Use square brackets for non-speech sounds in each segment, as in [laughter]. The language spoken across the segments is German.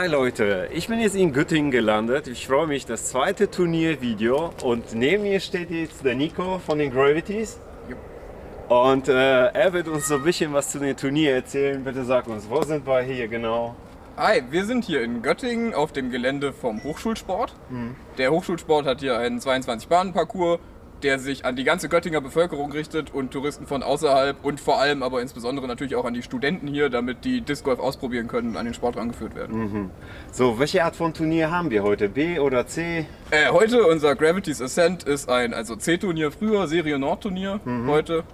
Ja Leute, ich bin jetzt in Göttingen gelandet. Ich freue mich, das zweite Turniervideo und neben mir steht jetzt der Nico von den Gravities. Und äh, er wird uns so ein bisschen was zu dem Turnier erzählen. Bitte sag uns, wo sind wir hier genau? Hi, wir sind hier in Göttingen auf dem Gelände vom Hochschulsport. Mhm. Der Hochschulsport hat hier einen 22-Bahnen-Parcours, der sich an die ganze Göttinger Bevölkerung richtet und Touristen von außerhalb und vor allem aber insbesondere natürlich auch an die Studenten hier, damit die Disc Golf ausprobieren können und an den Sport rangeführt werden. So, welche Art von Turnier haben wir heute? B oder C? Äh, heute unser Gravity's Ascent ist ein also C-Turnier früher, Serie Nord-Turnier Mhm. heute.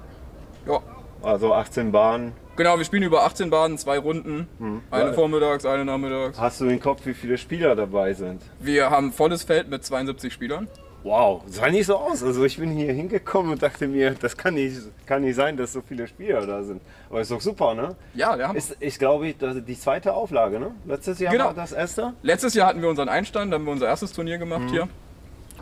Ja, Also 18 Bahnen. genau, wir spielen über 18 Bahnen, zwei Runden, eine Ja. vormittags, eine nachmittags. Hast du im Kopf, wie viele Spieler dabei sind? Wir haben volles Feld mit 72 Spielern. Wow, sah nicht so aus. Also ich bin hier hingekommen und dachte mir, das kann nicht, kann nicht sein, dass so viele Spieler da sind. Aber ist doch super, ne? Ja, der haben Ist, ich glaube, die zweite Auflage, ne? Letztes Jahr Genau. war das erste. Letztes Jahr hatten wir unseren Einstand, da haben wir unser erstes Turnier gemacht Mhm. hier.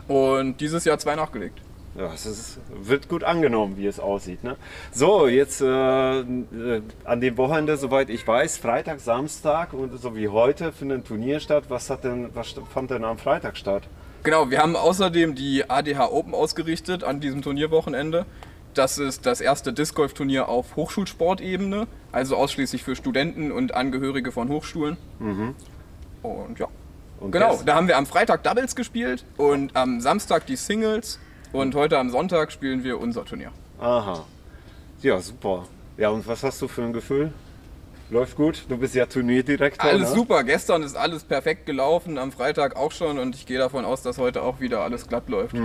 Und dieses Jahr zwei nachgelegt. Ja, es ist, wird gut angenommen, wie es aussieht. Ne? So, jetzt äh, äh, an dem Wochenende, soweit ich weiß, Freitag, Samstag und so wie heute findet ein Turnier statt. Was, hat denn, was fand denn am Freitag statt? Genau, wir haben außerdem die ADH Open ausgerichtet an diesem Turnierwochenende. Das ist das erste Disc Golf Turnier auf Hochschulsportebene, also ausschließlich für Studenten und Angehörige von Hochschulen. Und ja. Mhm. Und Genau, da haben wir am Freitag Doubles gespielt und am Samstag die Singles und heute am Sonntag spielen wir unser Turnier. Aha. Ja, super. Ja, und was hast du für ein Gefühl? Läuft gut? Du bist ja Turnierdirektor. Alles ne? super, gestern ist alles perfekt gelaufen, am Freitag auch schon und ich gehe davon aus, dass heute auch wieder alles glatt läuft.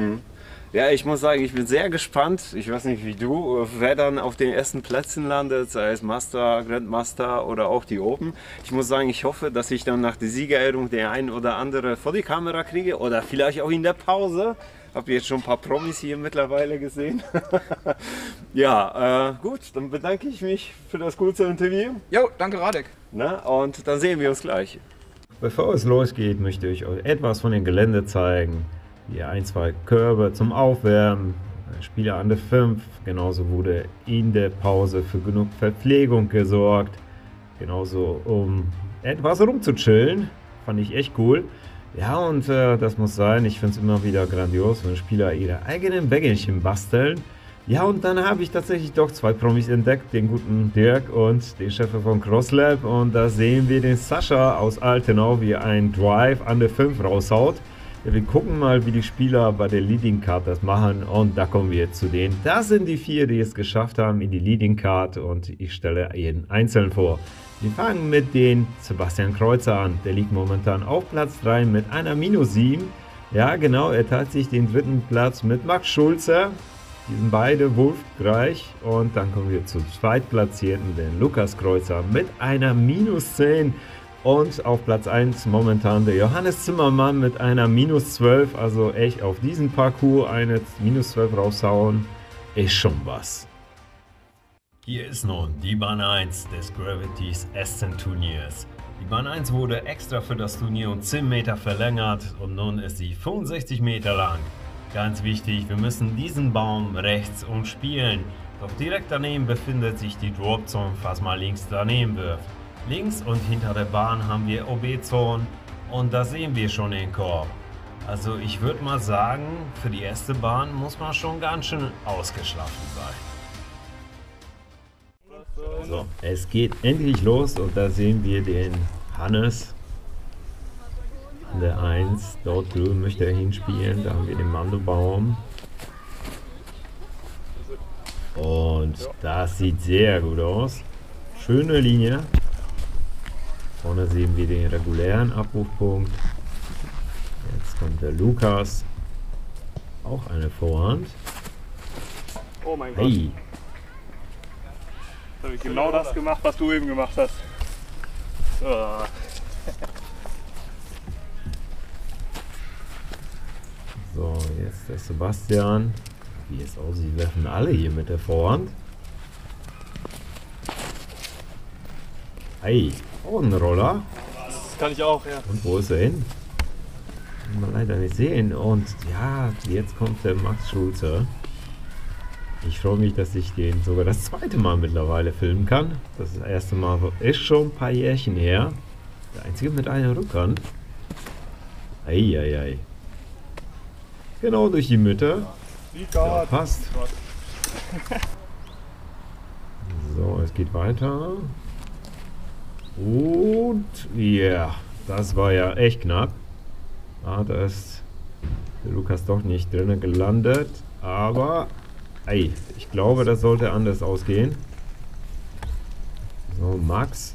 Ja, ich muss sagen, ich bin sehr gespannt. Ich weiß nicht wie du, wer dann auf den ersten Plätzen landet, sei es Master, Grandmaster oder auch die Open. Ich muss sagen, ich hoffe, dass ich dann nach der Siegerehrung der ein oder andere vor die Kamera kriege oder vielleicht auch in der Pause. Hab jetzt schon ein paar Promis hier mittlerweile gesehen. [laughs] ja, äh, gut, dann bedanke ich mich für das kurze Interview. Jo, danke Radek. Na, und dann sehen wir uns gleich. Bevor es losgeht, möchte ich euch etwas von dem Gelände zeigen. Hier ein, zwei Körbe zum Aufwärmen. Spieler an der 5. Genauso wurde in der Pause für genug Verpflegung gesorgt. Genauso um etwas rumzuchillen. Fand ich echt cool. Ja, und äh, das muss sein. Ich finde es immer wieder grandios, wenn Spieler ihre eigenen Wägelchen basteln. Ja, und dann habe ich tatsächlich doch zwei Promis entdeckt, den guten Dirk und den Chef von CrossLab. Und da sehen wir den Sascha aus Altenau, wie er einen Drive an der 5 raushaut. Wir gucken mal, wie die Spieler bei der Leading Card das machen. Und da kommen wir jetzt zu denen. Das sind die vier, die es geschafft haben in die Leading Card. Und ich stelle jeden einzeln vor. Wir fangen mit den Sebastian Kreuzer an. Der liegt momentan auf Platz 3 mit einer Minus 7. Ja, genau, er teilt sich den dritten Platz mit Max Schulze. Die sind beide wurfgleich. Und dann kommen wir zu zweitplatzierten, den Lukas Kreuzer mit einer Minus 10. Und auf Platz 1 momentan der Johannes Zimmermann mit einer Minus 12. Also echt auf diesem Parcours eine Minus 12 raushauen, ist schon was. Hier ist nun die Bahn 1 des Gravities Ascent Turniers. Die Bahn 1 wurde extra für das Turnier um 10 Meter verlängert und nun ist sie 65 Meter lang. Ganz wichtig, wir müssen diesen Baum rechts umspielen. Doch direkt daneben befindet sich die Drop Zone, falls mal links daneben wirft. Links und hinter der Bahn haben wir OB Zone und da sehen wir schon den Korb. Also ich würde mal sagen, für die erste Bahn muss man schon ganz schön ausgeschlafen sein. So, es geht endlich los und da sehen wir den Hannes an der 1. Dort drüben möchte er hinspielen. Da haben wir den Mandelbaum. Und das sieht sehr gut aus. Schöne Linie. Vorne sehen wir den regulären Abrufpunkt. Jetzt kommt der Lukas. Auch eine Vorhand. Oh mein Gott. Hey, Jetzt habe ich genau das gemacht, was du eben gemacht hast. So, [laughs] jetzt der Sebastian. Wie es aussieht, werfen alle hier mit der Vorhand. Hey, auch ein Roller. Das kann ich auch, ja. Und wo ist er hin? Kann man leider nicht sehen. Und ja, jetzt kommt der Max Schulze. Ich freue mich, dass ich den sogar das zweite Mal mittlerweile filmen kann. Das erste Mal ist schon ein paar Jährchen her. Der einzige mit einer Rückhand. Eieiei. Genau durch die Mitte. Ja, passt. [laughs] So, es geht weiter. Und ja, yeah, das war ja echt knapp. Ah, da ist Lukas doch nicht drinnen gelandet. Aber, ey, ich glaube, das sollte anders ausgehen. So, Max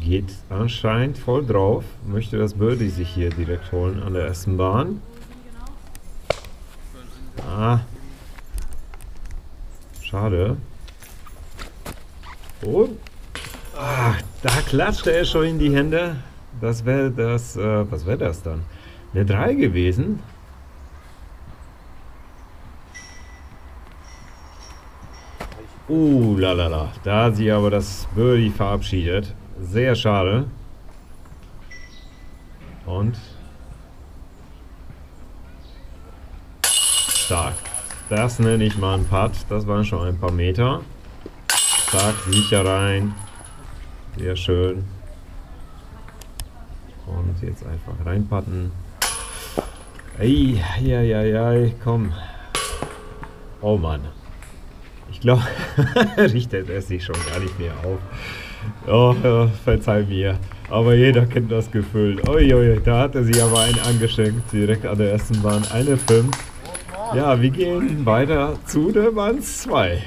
geht anscheinend voll drauf. Möchte das Birdie sich hier direkt holen an der ersten Bahn. Ah. Schade. Und ach, da klatschte er schon in die Hände. Das wäre das, äh, was wäre das dann? Eine 3 gewesen. Uh, lalala. Da hat sie aber das Birdie verabschiedet. Sehr schade. Und stark. Das nenne ich mal ein Putt. Das waren schon ein paar Meter. Zack, sicher rein. Sehr schön. Und jetzt einfach reinpatten. Ei, ja, ja, ja, komm. Oh Mann. Ich glaube, [laughs] richtet er sich schon gar nicht mehr auf. Oh, oh, verzeih mir. Aber jeder kennt das Gefühl. Uiui, da hatte sie aber einen angeschenkt, direkt an der ersten Bahn. Eine 5. Ja, wir gehen weiter zu der Bahn 2.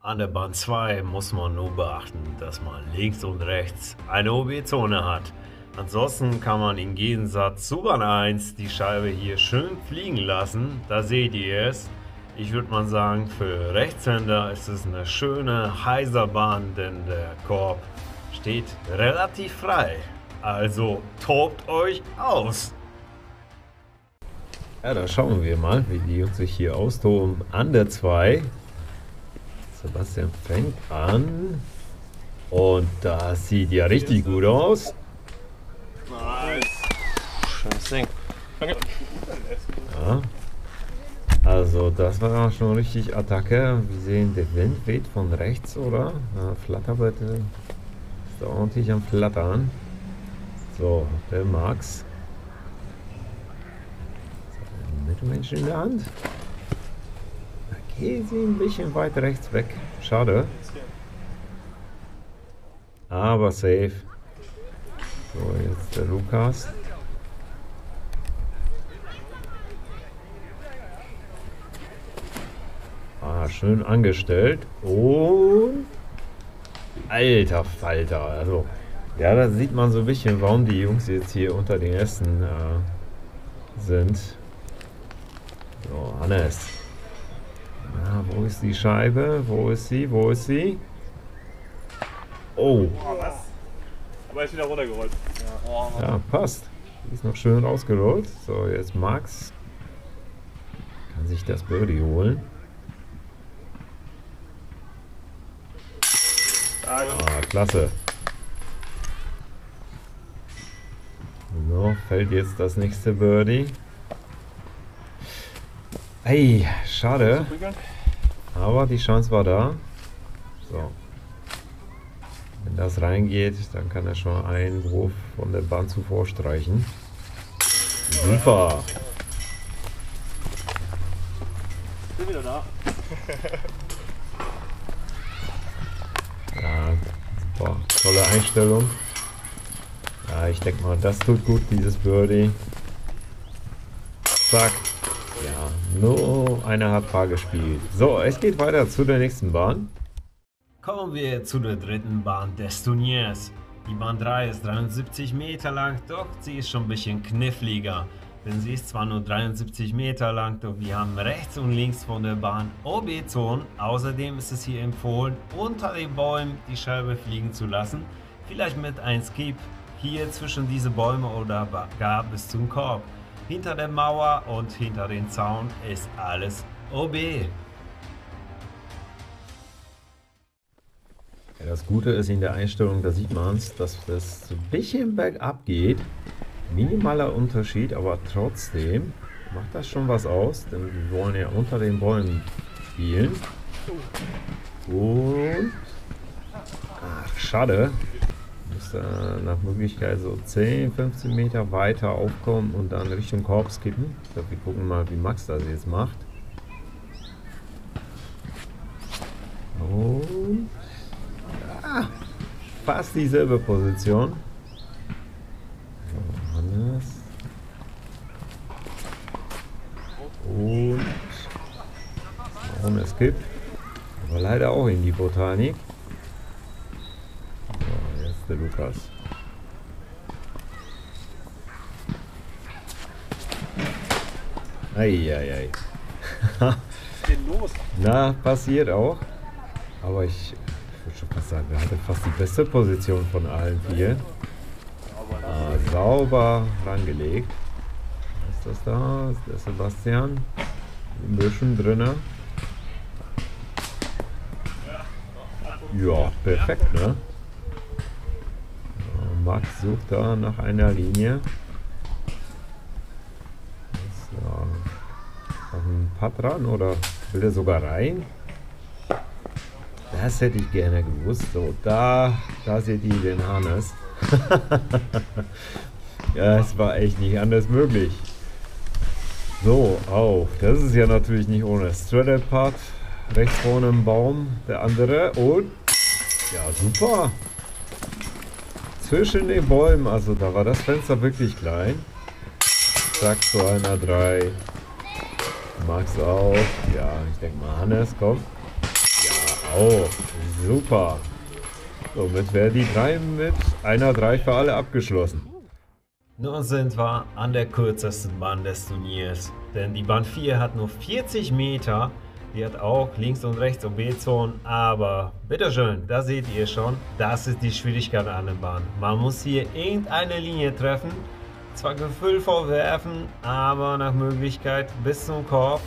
An der Bahn 2 muss man nur beachten, dass man links und rechts eine OB-Zone hat. Ansonsten kann man im Gegensatz zu Bahn 1 die Scheibe hier schön fliegen lassen. Da seht ihr es. Ich würde mal sagen, für Rechtshänder ist es eine schöne heiser Bahn, denn der Korb steht relativ frei. Also tobt euch aus! Ja, da schauen wir mal, wie die Jungs sich hier austoben. An der 2. Sebastian fängt an. Und das sieht ja richtig gut aus. Nice. Schönes Ding. Ja. Also das war schon richtig Attacke. Wir sehen, der Wind weht von rechts, oder? Ja, Flatterbett ist ordentlich am Flattern. So, der Max. Mittelmenschen in der Hand. Da geht sie ein bisschen weit rechts weg. Schade. Aber safe. So, jetzt der Lukas. Ah, schön angestellt. Und... Alter Falter. Also, ja, da sieht man so ein bisschen, warum die Jungs jetzt hier unter den Ästen äh, sind. So, Hannes. Na, wo ist die Scheibe? Wo ist sie? Wo ist sie? Oh. was? Aber ist wieder runtergerollt. Ja, ja passt. Die ist noch schön rausgerollt. So, jetzt Max. Kann sich das Birdie holen. Ah, klasse. So, fällt jetzt das nächste Birdie. Ey, schade. Aber die Chance war da. So. Wenn das reingeht, dann kann er schon einen Wurf von der Bahn zuvor streichen. Super. Bin wieder da. [laughs] Ja, super. Tolle Einstellung. Ja, ich denke mal, das tut gut, dieses Birdie. Zack. Ja, nur einer hat Paar gespielt. So, es geht weiter zu der nächsten Bahn. Kommen wir zu der dritten Bahn des Turniers. Die Bahn 3 ist 73 Meter lang, doch sie ist schon ein bisschen kniffliger. Denn sie ist zwar nur 73 Meter lang, doch wir haben rechts und links von der Bahn OB-Zonen. Außerdem ist es hier empfohlen, unter den Bäumen die Scheibe fliegen zu lassen. Vielleicht mit einem Skip hier zwischen diese Bäume oder gar bis zum Korb. Hinter der Mauer und hinter den Zaun ist alles OB. Ja, das Gute ist in der Einstellung, da sieht man es, dass das so ein bisschen bergab geht. Minimaler Unterschied, aber trotzdem macht das schon was aus, denn wir wollen ja unter den Bäumen spielen. Und... Ach, schade. Äh, nach Möglichkeit so 10, 15 Meter weiter aufkommen und dann Richtung Korb skippen. Ich glaube, wir gucken mal, wie Max das jetzt macht. Und ja, fast dieselbe Position. Johannes. Und ohne Skip. Aber leider auch in die Botanik. So, jetzt der Lukas. Eieiei. Was ist? Na, passiert auch. Aber ich, würde schon fast sagen, er hatte fast die beste Position von allen vier. Ah, sauber rangelegt. Was ist das da? Ist der Sebastian? Ein bisschen drinne. Ja, perfekt, ne? Max sucht da nach einer Linie. Ja auf ein Putt dran oder will er sogar rein? Das hätte ich gerne gewusst. So, da, da seht ihr den Hannes. [laughs] ja, es war echt nicht anders möglich. So, auf. Das ist ja natürlich nicht ohne Straddle Putt. Rechts vorne im Baum, der andere. Und ja, super. Zwischen den Bäumen, also da war das Fenster wirklich klein. Zack, zu einer 3. Max auch. Ja, ich denke mal, Hannes, komm. Ja, auch. Super. Somit wäre die 3 mit einer 3 für alle abgeschlossen. Nun sind wir an der kürzesten Bahn des Turniers. Denn die Bahn 4 hat nur 40 Meter. Die hat auch links und rechts OB-Zonen. Aber bitteschön, da seht ihr schon, das ist die Schwierigkeit an der Bahn. Man muss hier irgendeine Linie treffen. Zwar Gefühl vorwerfen, aber nach Möglichkeit bis zum Korb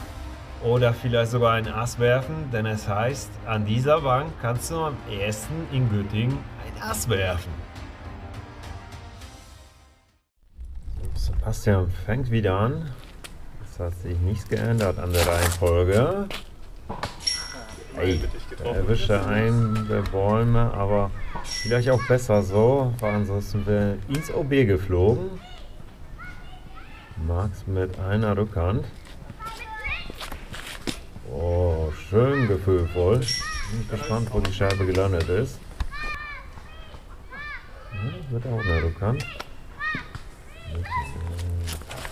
oder vielleicht sogar ein Ass werfen, denn es heißt, an dieser Bank kannst du am ersten in Göttingen ein Ass werfen. Sebastian fängt wieder an. Es hat sich nichts geändert an der Reihenfolge. Ey, er erwischte einen der Bäume, aber vielleicht auch besser so, weil ansonsten wäre ins OB geflogen. Max mit einer Rückhand. Oh, schön gefühlvoll. Bin gespannt, wo die Scheibe gelandet ist. Ja, wird auch Rückhand.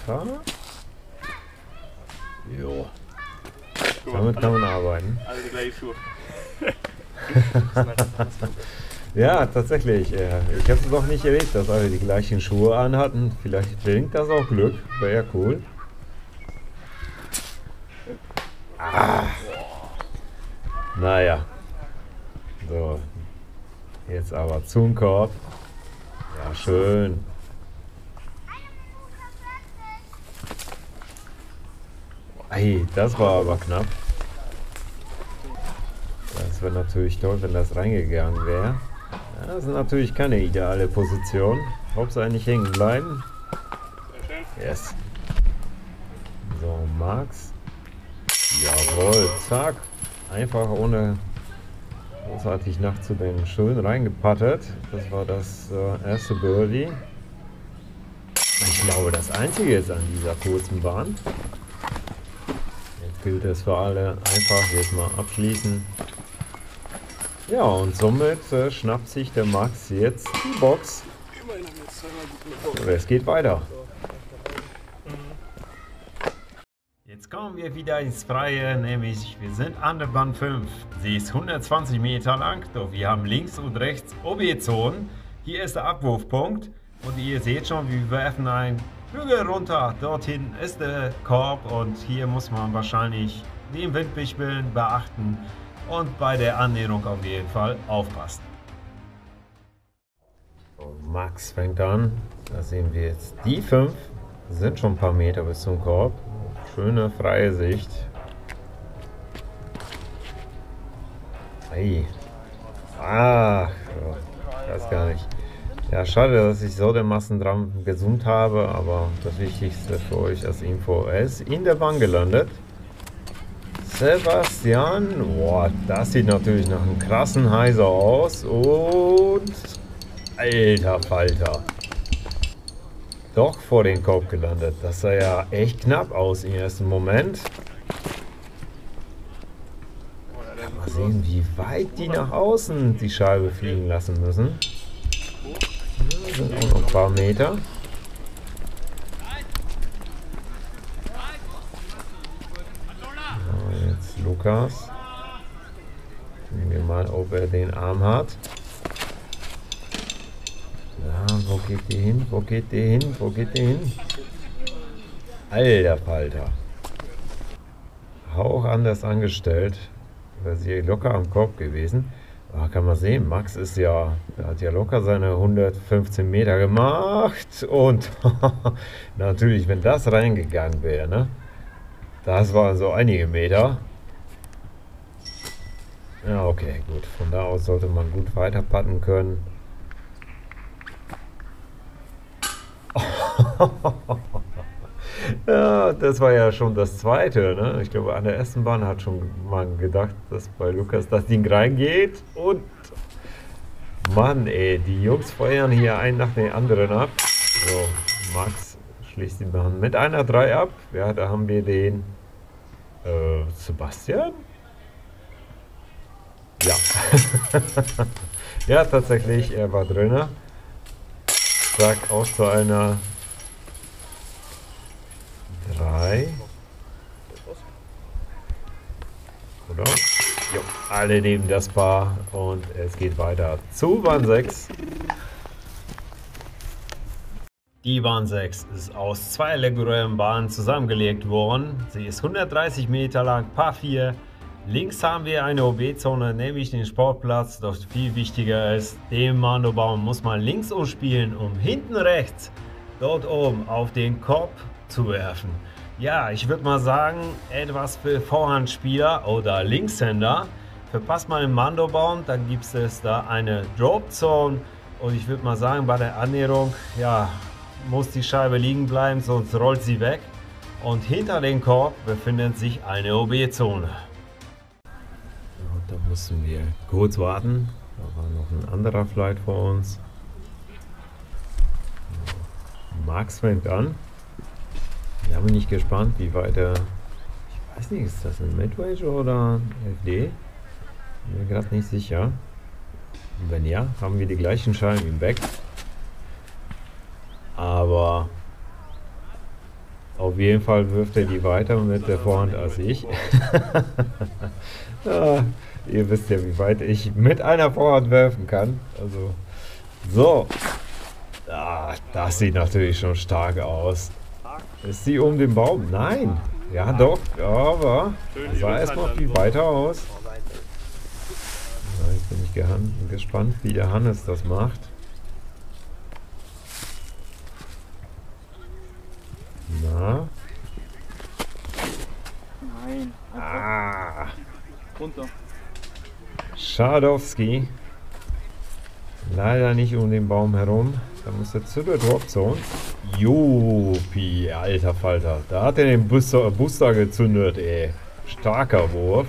Pfeffer. Jo. Damit kann man arbeiten. Alle die gleiche Schuhe. [laughs] Ja, tatsächlich. äh, Ich habe es noch nicht erlebt, dass alle die gleichen Schuhe anhatten. Vielleicht bringt das auch Glück. Wäre ja cool. Naja. So. Jetzt aber zum Korb. Ja, schön. Ei, das war aber knapp. Das wäre natürlich toll, wenn das reingegangen wäre. Das ist natürlich keine ideale Position. Hauptsache nicht hängen bleiben. Yes. So, Max. Jawohl, zack. Einfach ohne großartig nachzudenken. Schön reingepattet. Das war das äh, erste Birdie. Ich glaube, das einzige ist an dieser kurzen Bahn. Jetzt gilt es für alle einfach jetzt mal abschließen. Ja, und somit äh, schnappt sich der Max jetzt die Box. Jetzt. Aber es geht weiter. Kommen wir wieder ins Freie, nämlich wir sind an der Bahn 5. Sie ist 120 Meter lang, doch wir haben links und rechts OB-Zonen. Hier ist der Abwurfpunkt und ihr seht schon, wir werfen einen Hügel runter. Dort hinten ist der Korb und hier muss man wahrscheinlich den Windbildbilden beachten und bei der Annäherung auf jeden Fall aufpassen. Max fängt an. Da sehen wir jetzt die fünf. Sind schon ein paar Meter bis zum Korb. Schöne freie Sicht. Ei. Ach, weiß gar nicht. Ja, schade, dass ich so dermaßen dran gezoomt habe, aber das Wichtigste für euch als Info, ist in der Bahn gelandet. Sebastian, boah, das sieht natürlich nach einem krassen Heiser aus und Alter Falter. Doch vor den Korb gelandet. Das sah ja echt knapp aus im ersten Moment. Mal sehen, wie weit die nach außen die Scheibe fliegen lassen müssen. Ja, sind auch noch ein paar Meter. So, jetzt Lukas. Gucken wir mal, ob er den Arm hat. Ja, wo geht die hin? Wo geht die hin? Wo geht die hin? Alter Falter. Hauch anders angestellt. Wäre sie locker am Kopf gewesen. Aber kann man sehen, Max ist ja, hat ja locker seine 115 Meter gemacht. Und [laughs] natürlich, wenn das reingegangen wäre, ne? Das waren so einige Meter. Ja, okay, gut. Von da aus sollte man gut weiter putten können. [laughs] ja, das war ja schon das zweite. Ne? Ich glaube, an der ersten Bahn hat schon mal gedacht, dass bei Lukas das Ding reingeht. Und Mann, ey, die Jungs feuern hier einen nach dem anderen ab. So, Max schließt die Bahn mit einer 3 ab. Ja, da haben wir den äh, Sebastian. Ja. [laughs] ja, tatsächlich, er war drin. Aus zu einer 3. Oder? Jo, alle nehmen das Paar und es geht weiter zu Bahn 6. Die Bahn 6 ist aus zwei regulären Bahnen zusammengelegt worden. Sie ist 130 Meter lang, Paar 4. Links haben wir eine OB-Zone, nämlich den Sportplatz. Doch viel wichtiger ist, den Mandobaum muss man links umspielen, um hinten rechts dort oben auf den Korb zu werfen. Ja, ich würde mal sagen, etwas für Vorhandspieler oder Linkshänder. Verpasst mal den Mandobaum, dann gibt es da eine Drop Zone. Und ich würde mal sagen, bei der Annäherung, ja, muss die Scheibe liegen bleiben, sonst rollt sie weg. Und hinter dem Korb befindet sich eine OB-Zone. Da mussten wir kurz warten. Da war noch ein anderer Flight vor uns. Max fängt an. Ich bin nicht gespannt, wie weit er. Ich weiß nicht, ist das ein Midrange oder FD? Bin mir gerade nicht sicher. Und wenn ja, haben wir die gleichen Scheiben im Back. Aber auf jeden Fall wirft er die weiter mit der Vorhand als ich. ja, [laughs] ihr wisst ja, wie weit ich mit einer Vorhand werfen kann. Also, so. Ah, das sieht natürlich schon stark aus. Ist sie um den Baum? Nein. Ja, doch, aber sah erstmal viel weiter aus. Ja, jetzt bin ich gespannt, wie der Hannes das macht. Na? Nein. Ah. Runter. Schadowski. Leider nicht um den Baum herum. Da muss er zu der Dropzone. Jopi, alter Falter. Da hat er den Booster, Booster gezündet, ey. Starker Wurf.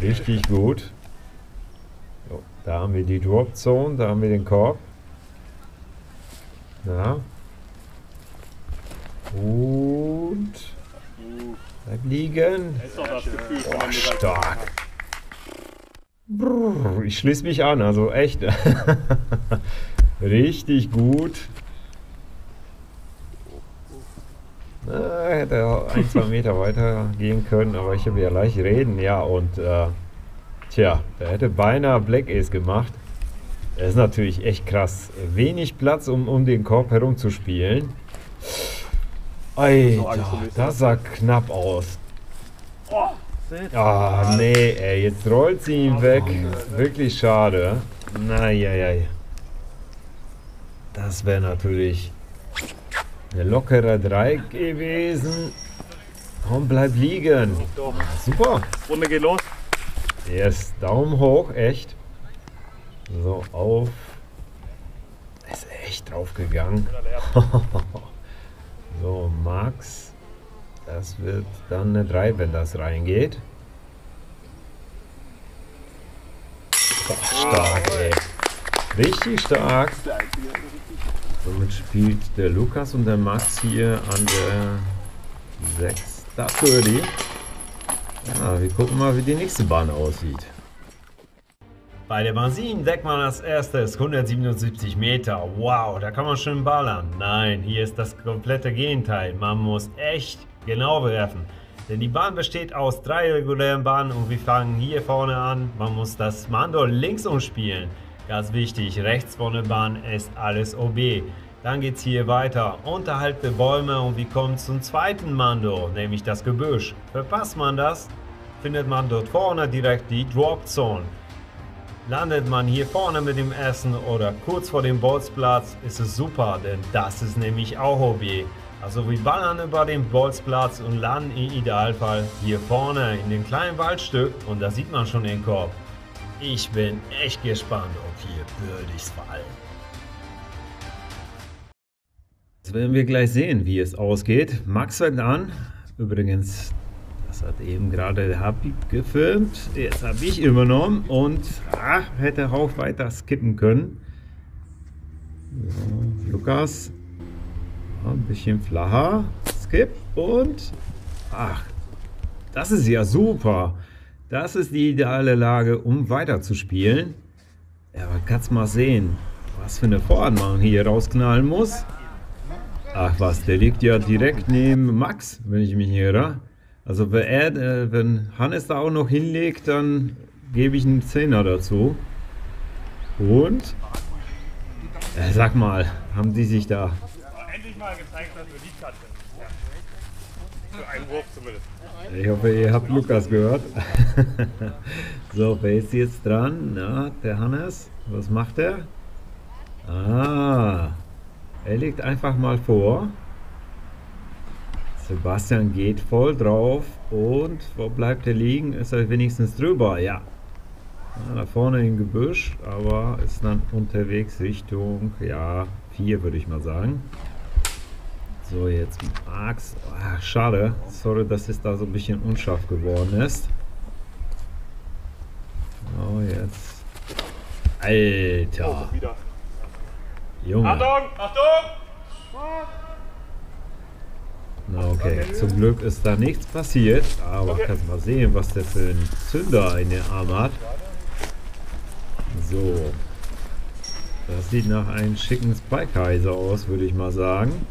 Richtig gut. So, da haben wir die Dropzone, da haben wir den Korb. Na. Und. Bleib liegen. Das ist doch das Gefühl von Boah, dem Bereich. stark. Brrr, ich schließe mich an, also echt. [laughs] Richtig gut. Na, hätte auch ein, zwei Meter weiter gehen können, aber ich habe ja leicht reden, ja, und äh, tja, da hätte beinahe Black Ace gemacht. Das ist natürlich echt krass. Wenig Platz, um um den Korb herum zu spielen. Alter, das sah knapp aus. Oh, Ah, nee, ey, jetzt rollt sie ihn weg. Wirklich schade. Naja, Das wäre natürlich eine lockere 3 gewesen. Komm, bleib liegen. doch. Super. Runde geht los. Erst Daumen hoch, echt. So, auf. Ist echt draufgegangen. [laughs] so, Max. Das wird dann eine 3, wenn das reingeht. Boah, stark, ey. Richtig stark. Somit spielt der Lukas und der Max hier an der 6. Das Birdie. Ja, wir gucken mal, wie die nächste Bahn aussieht. Bei der Bahn 7 deckt man als erstes 177 Meter. Wow, da kann man schön ballern. Nein, hier ist das komplette Gegenteil. Man muss echt genau werfen. Denn die Bahn besteht aus drei regulären Bahnen und wir fangen hier vorne an. Man muss das Mando links umspielen. Ganz wichtig, rechts von der Bahn ist alles OB. Dann geht es hier weiter, unterhalb der Bäume und wir kommen zum zweiten Mando, nämlich das Gebüsch. Verpasst man das, findet man dort vorne direkt die Drop Zone. Landet man hier vorne mit dem Essen oder kurz vor dem Bolzplatz, ist es super, denn das ist nämlich auch OB. Also wir ballern über den Bolzplatz und landen im Idealfall hier vorne in dem kleinen Waldstück und da sieht man schon den Korb. Ich bin echt gespannt, ob hier Birdies fallen. Jetzt werden wir gleich sehen, wie es ausgeht. Max fängt an. Übrigens, das hat eben gerade der Habib gefilmt. Jetzt habe ich übernommen und ach, hätte auch weiter skippen können. So, Lukas, ein bisschen flacher. Skip und ach, das ist ja super. Das ist die ideale Lage, um weiter zu spielen. Ja, aber kannst mal sehen, was für eine Vorhand man hier rausknallen muss. Ach was, der liegt ja direkt neben Max, wenn ich mich irre. Also wenn, er, äh, wenn Hannes da auch noch hinlegt, dann gebe ich einen Zehner dazu. Und? Äh, sag mal, haben die sich da... Mal gezeigt, dass wir die Kante. Für einen Wurf zumindest. Ich hoffe, ihr habt Lukas gehört. [laughs] so, wer ist jetzt dran? Na, der Hannes. Was macht er? Ah, er legt einfach mal vor. Sebastian geht voll drauf. Und wo bleibt er liegen? Ist er wenigstens drüber? Ja. ja da vorne im Gebüsch, aber ist dann unterwegs Richtung, ja, 4 würde ich mal sagen. So, jetzt Max. Ach, schade. Sorry, dass es da so ein bisschen unscharf geworden ist. Oh, jetzt. Alter. Junge. Achtung, Achtung! Na okay, zum Glück ist da nichts passiert. Aber okay. kannst mal sehen, was der für ein Zünder in der Arm hat. So. Das sieht nach einem schicken Spike-Heiser aus, würde ich mal sagen.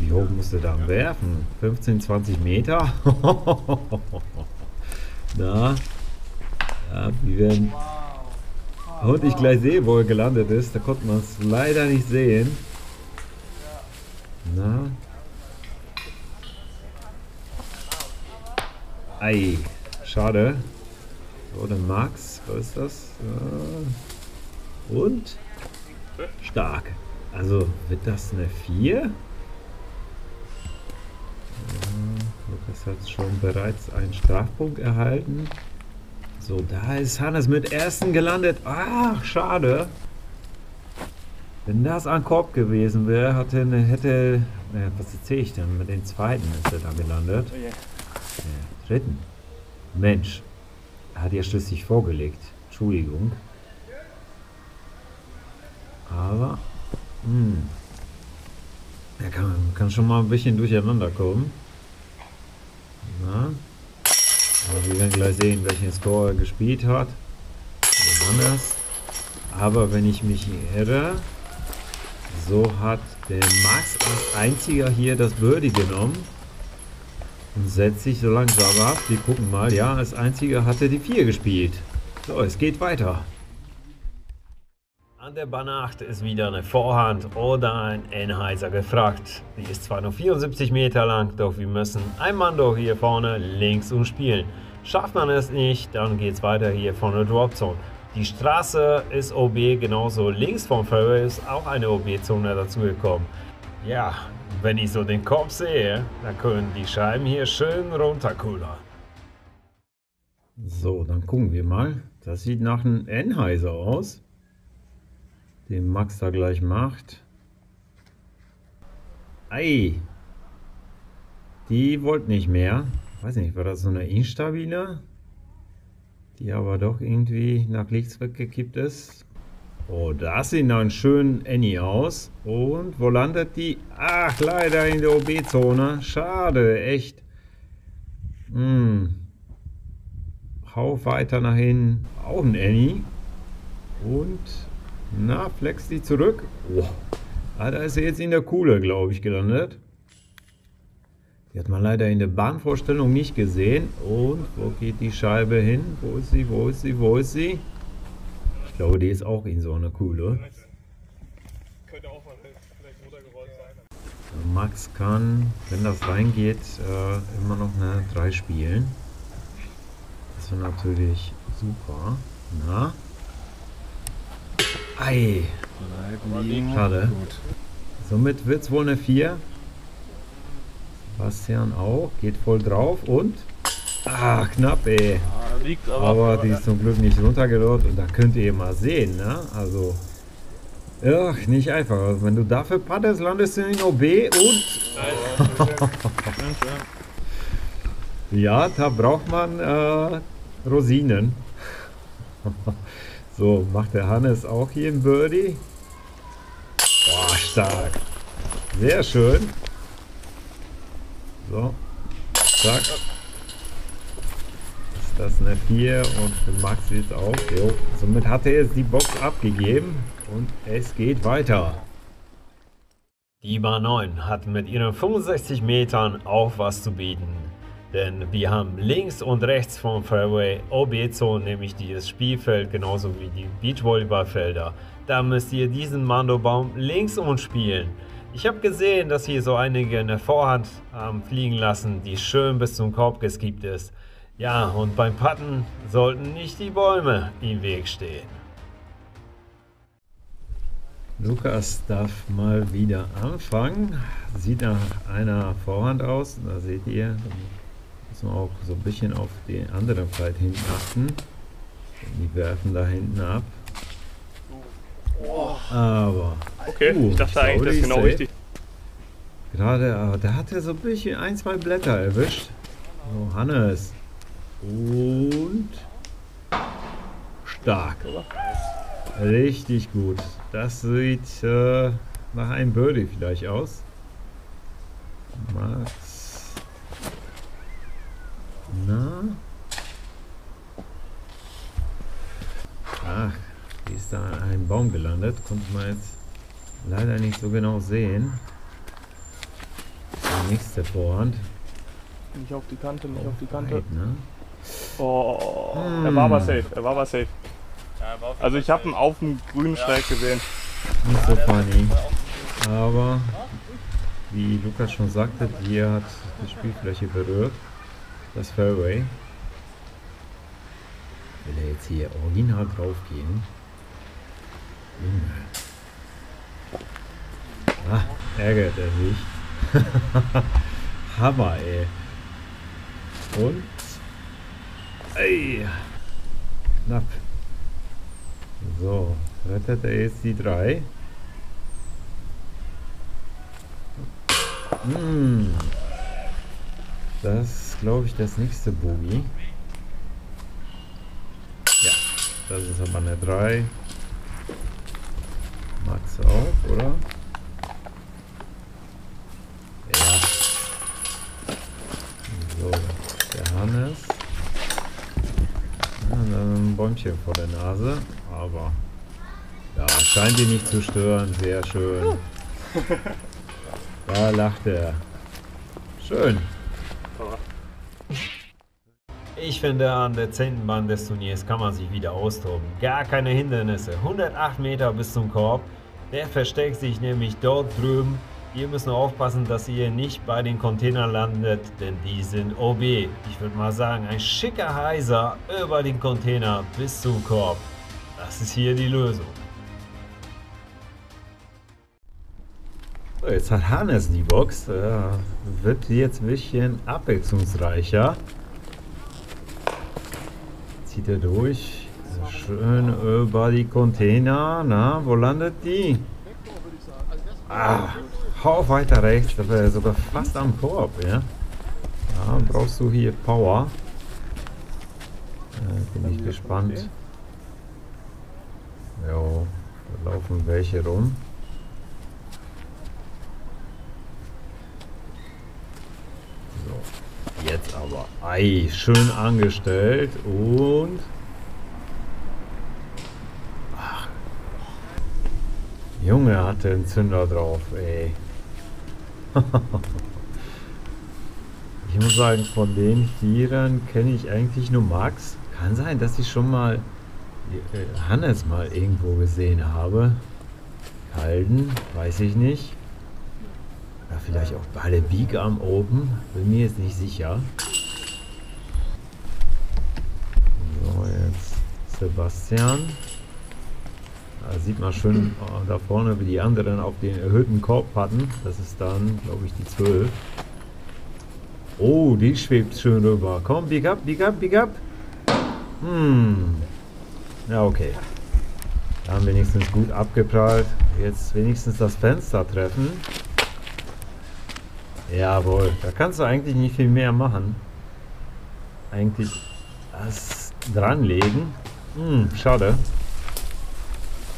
Wie hoch musst du da werfen? 15, 20 Meter? [laughs] Na? Ja, wir werden... Und ich gleich sehe, wo er gelandet ist. Da konnte man es leider nicht sehen. Na? Ei, schade. Oder Max, was ist das? Und? Stark. Also wird das eine 4? Lukas hat schon bereits einen Strafpunkt erhalten. So, da ist Hannes mit ersten gelandet. Ach, schade. Wenn das ein Korb gewesen wäre, hatte, hätte, äh, was erzähle ich denn? Mit dem zweiten ist er da gelandet. Oh yeah. Ja, dritten. Mensch, er hat ja schließlich vorgelegt. Entschuldigung. Aber, hm, er kann, kann schon mal ein bisschen durcheinander kommen. Na? Aber wir werden gleich sehen, welchen Score er gespielt hat. Anders. Aber wenn ich mich irre, so hat der Max als einziger hier das Birdie genommen und setzt sich so langsam ab. Wir gucken mal. Ja, als einziger hat er die 4 gespielt. So, es geht weiter. An der 8 ist wieder eine Vorhand oder ein Enheiser gefragt. Die ist zwar nur 74 Meter lang, doch wir müssen ein Mando hier vorne links umspielen. Schafft man es nicht, dann geht es weiter hier von der Dropzone. Die Straße ist OB, genauso links vom Fairway ist auch eine OB-Zone dazugekommen. Ja, wenn ich so den Kopf sehe, dann können die Scheiben hier schön runterkullern. So, dann gucken wir mal. Das sieht nach einem Enheiser aus den Max da gleich macht. Ei! Die wollte nicht mehr. Weiß nicht, war das so eine instabile? die aber doch irgendwie nach links weggekippt ist. Oh, das sieht einem schönen Annie aus. Und wo landet die? Ach, leider in der OB-Zone. Schade, echt. Hm. Hau weiter nach hinten. Auch ein Annie. Und, na, flex die zurück. Oh. Ah, da ist er jetzt in der Kuhle, glaube ich, gelandet. Die hat man leider in der Bahnvorstellung nicht gesehen. Und wo geht die Scheibe hin? Wo ist sie? Wo ist sie? Wo ist sie? Ich glaube, die ist auch in so einer Kuhle. Könnte auch mal vielleicht runtergerollt sein. Max kann, wenn das reingeht, äh, immer noch eine 3 spielen. Das wäre natürlich super. Na? Ei. Schade. Somit wird es wohl eine 4. Bastian auch. Geht voll drauf und. Ah, knapp, ey. aber, aber die ist zum Glück nicht runtergerollt und da könnt ihr mal sehen, ne? Also. Ach, nicht einfach. Also, wenn du dafür paddelst, landest du in OB und. [laughs] ja, da braucht man äh, Rosinen. [laughs] so, macht der Hannes auch hier ein Birdie. Boah, stark. Sehr schön. So. Zack. Ist das eine 4 und für Max jetzt auch. Jo. Somit hat er jetzt die Box abgegeben und es geht weiter. Die Bar 9 hat mit ihren 65 Metern auch was zu bieten. Denn wir haben links und rechts vom Fairway OB-Zone, nämlich dieses Spielfeld, genauso wie die Beachvolleyballfelder. Da müsst ihr diesen Mandobaum links und spielen. Ich habe gesehen, dass hier so einige eine Vorhand haben fliegen lassen, die schön bis zum Korb geskippt ist. Ja, und beim Patten sollten nicht die Bäume im Weg stehen. Lukas darf mal wieder anfangen. Sieht nach einer Vorhand aus. Da seht ihr, müssen wir auch so ein bisschen auf die andere Flight hinten achten. Die werfen da hinten ab. Aber. Okay, uh, ich dachte eigentlich, das ist genau safe. richtig. Gerade, aber da hat er so ein bisschen ein, zwei Blätter erwischt. Oh, Hannes. Und. Stark. Richtig gut. Das sieht äh, nach einem Birdie vielleicht aus. Max. Na? Ach, die ist da an einem Baum gelandet. Konnte man jetzt leider nicht so genau sehen. Die nächste Vorhand. Nicht auf die Kante, nicht auf die Kante. Weit, ne? Oh, hm. er war aber safe, er war aber safe. also ich habe ihn auf dem grünen Schräg gesehen. Nicht so funny. Aber wie Lukas schon sagte, hier hat die Spielfläche berührt. Das Fairway. Will er jetzt hier original drauf gehen? Ah, ärgert er sich. [laughs] Hammer, ey. Und? Ey. Knapp. So, rettet er jetzt die drei. Hm. Das glaube ich, das nächste Boogie. Ja, das ist aber eine 3. Max auch, oder? Ja. So, der Hannes. Ja, ein Bäumchen vor der Nase, aber ja, scheint ihn nicht zu stören. Sehr schön. [laughs] Da lacht er. Schön. Ich finde, an der 10. Bahn des Turniers kann man sich wieder austoben. Gar keine Hindernisse. 108 Meter bis zum Korb. Der versteckt sich nämlich dort drüben. Ihr müsst nur aufpassen, dass ihr nicht bei den Containern landet, denn die sind OB. Ich würde mal sagen, ein schicker Heiser über den Container bis zum Korb. Das ist hier die Lösung. Jetzt hat Hannes die Box. Äh, wird jetzt ein bisschen abwechslungsreicher. Zieht er durch. Schön über die Container. Na, wo landet die? Ah, hau weiter rechts. Da wäre sogar fast am Korb, ja. Da brauchst du hier Power. bin ich gespannt. Ja, da laufen welche rum. So, jetzt aber. Ei, schön angestellt und... Ach. Junge hatte einen Zünder drauf, ey. [laughs] ich muss sagen, von den Vieren kenne ich eigentlich nur Max. Kann sein, dass ich schon mal äh, Hannes mal irgendwo gesehen habe. Halden, weiß ich nicht. Oder vielleicht auch bei der Big am oben. Bin mir jetzt nicht sicher. So, jetzt Sebastian. Da sieht man schön äh, da vorne, wie die anderen auf den erhöhten Korb hatten. Das ist dann, glaube ich, die 12. Oh, die schwebt schön rüber. Komm, big up, big up, big up. Hm. Ja, okay. Da haben wenigstens gut abgeprallt. Jetzt wenigstens das Fenster treffen. Jawohl, da kannst du eigentlich nicht viel mehr machen. Eigentlich das dranlegen. Hm, schade.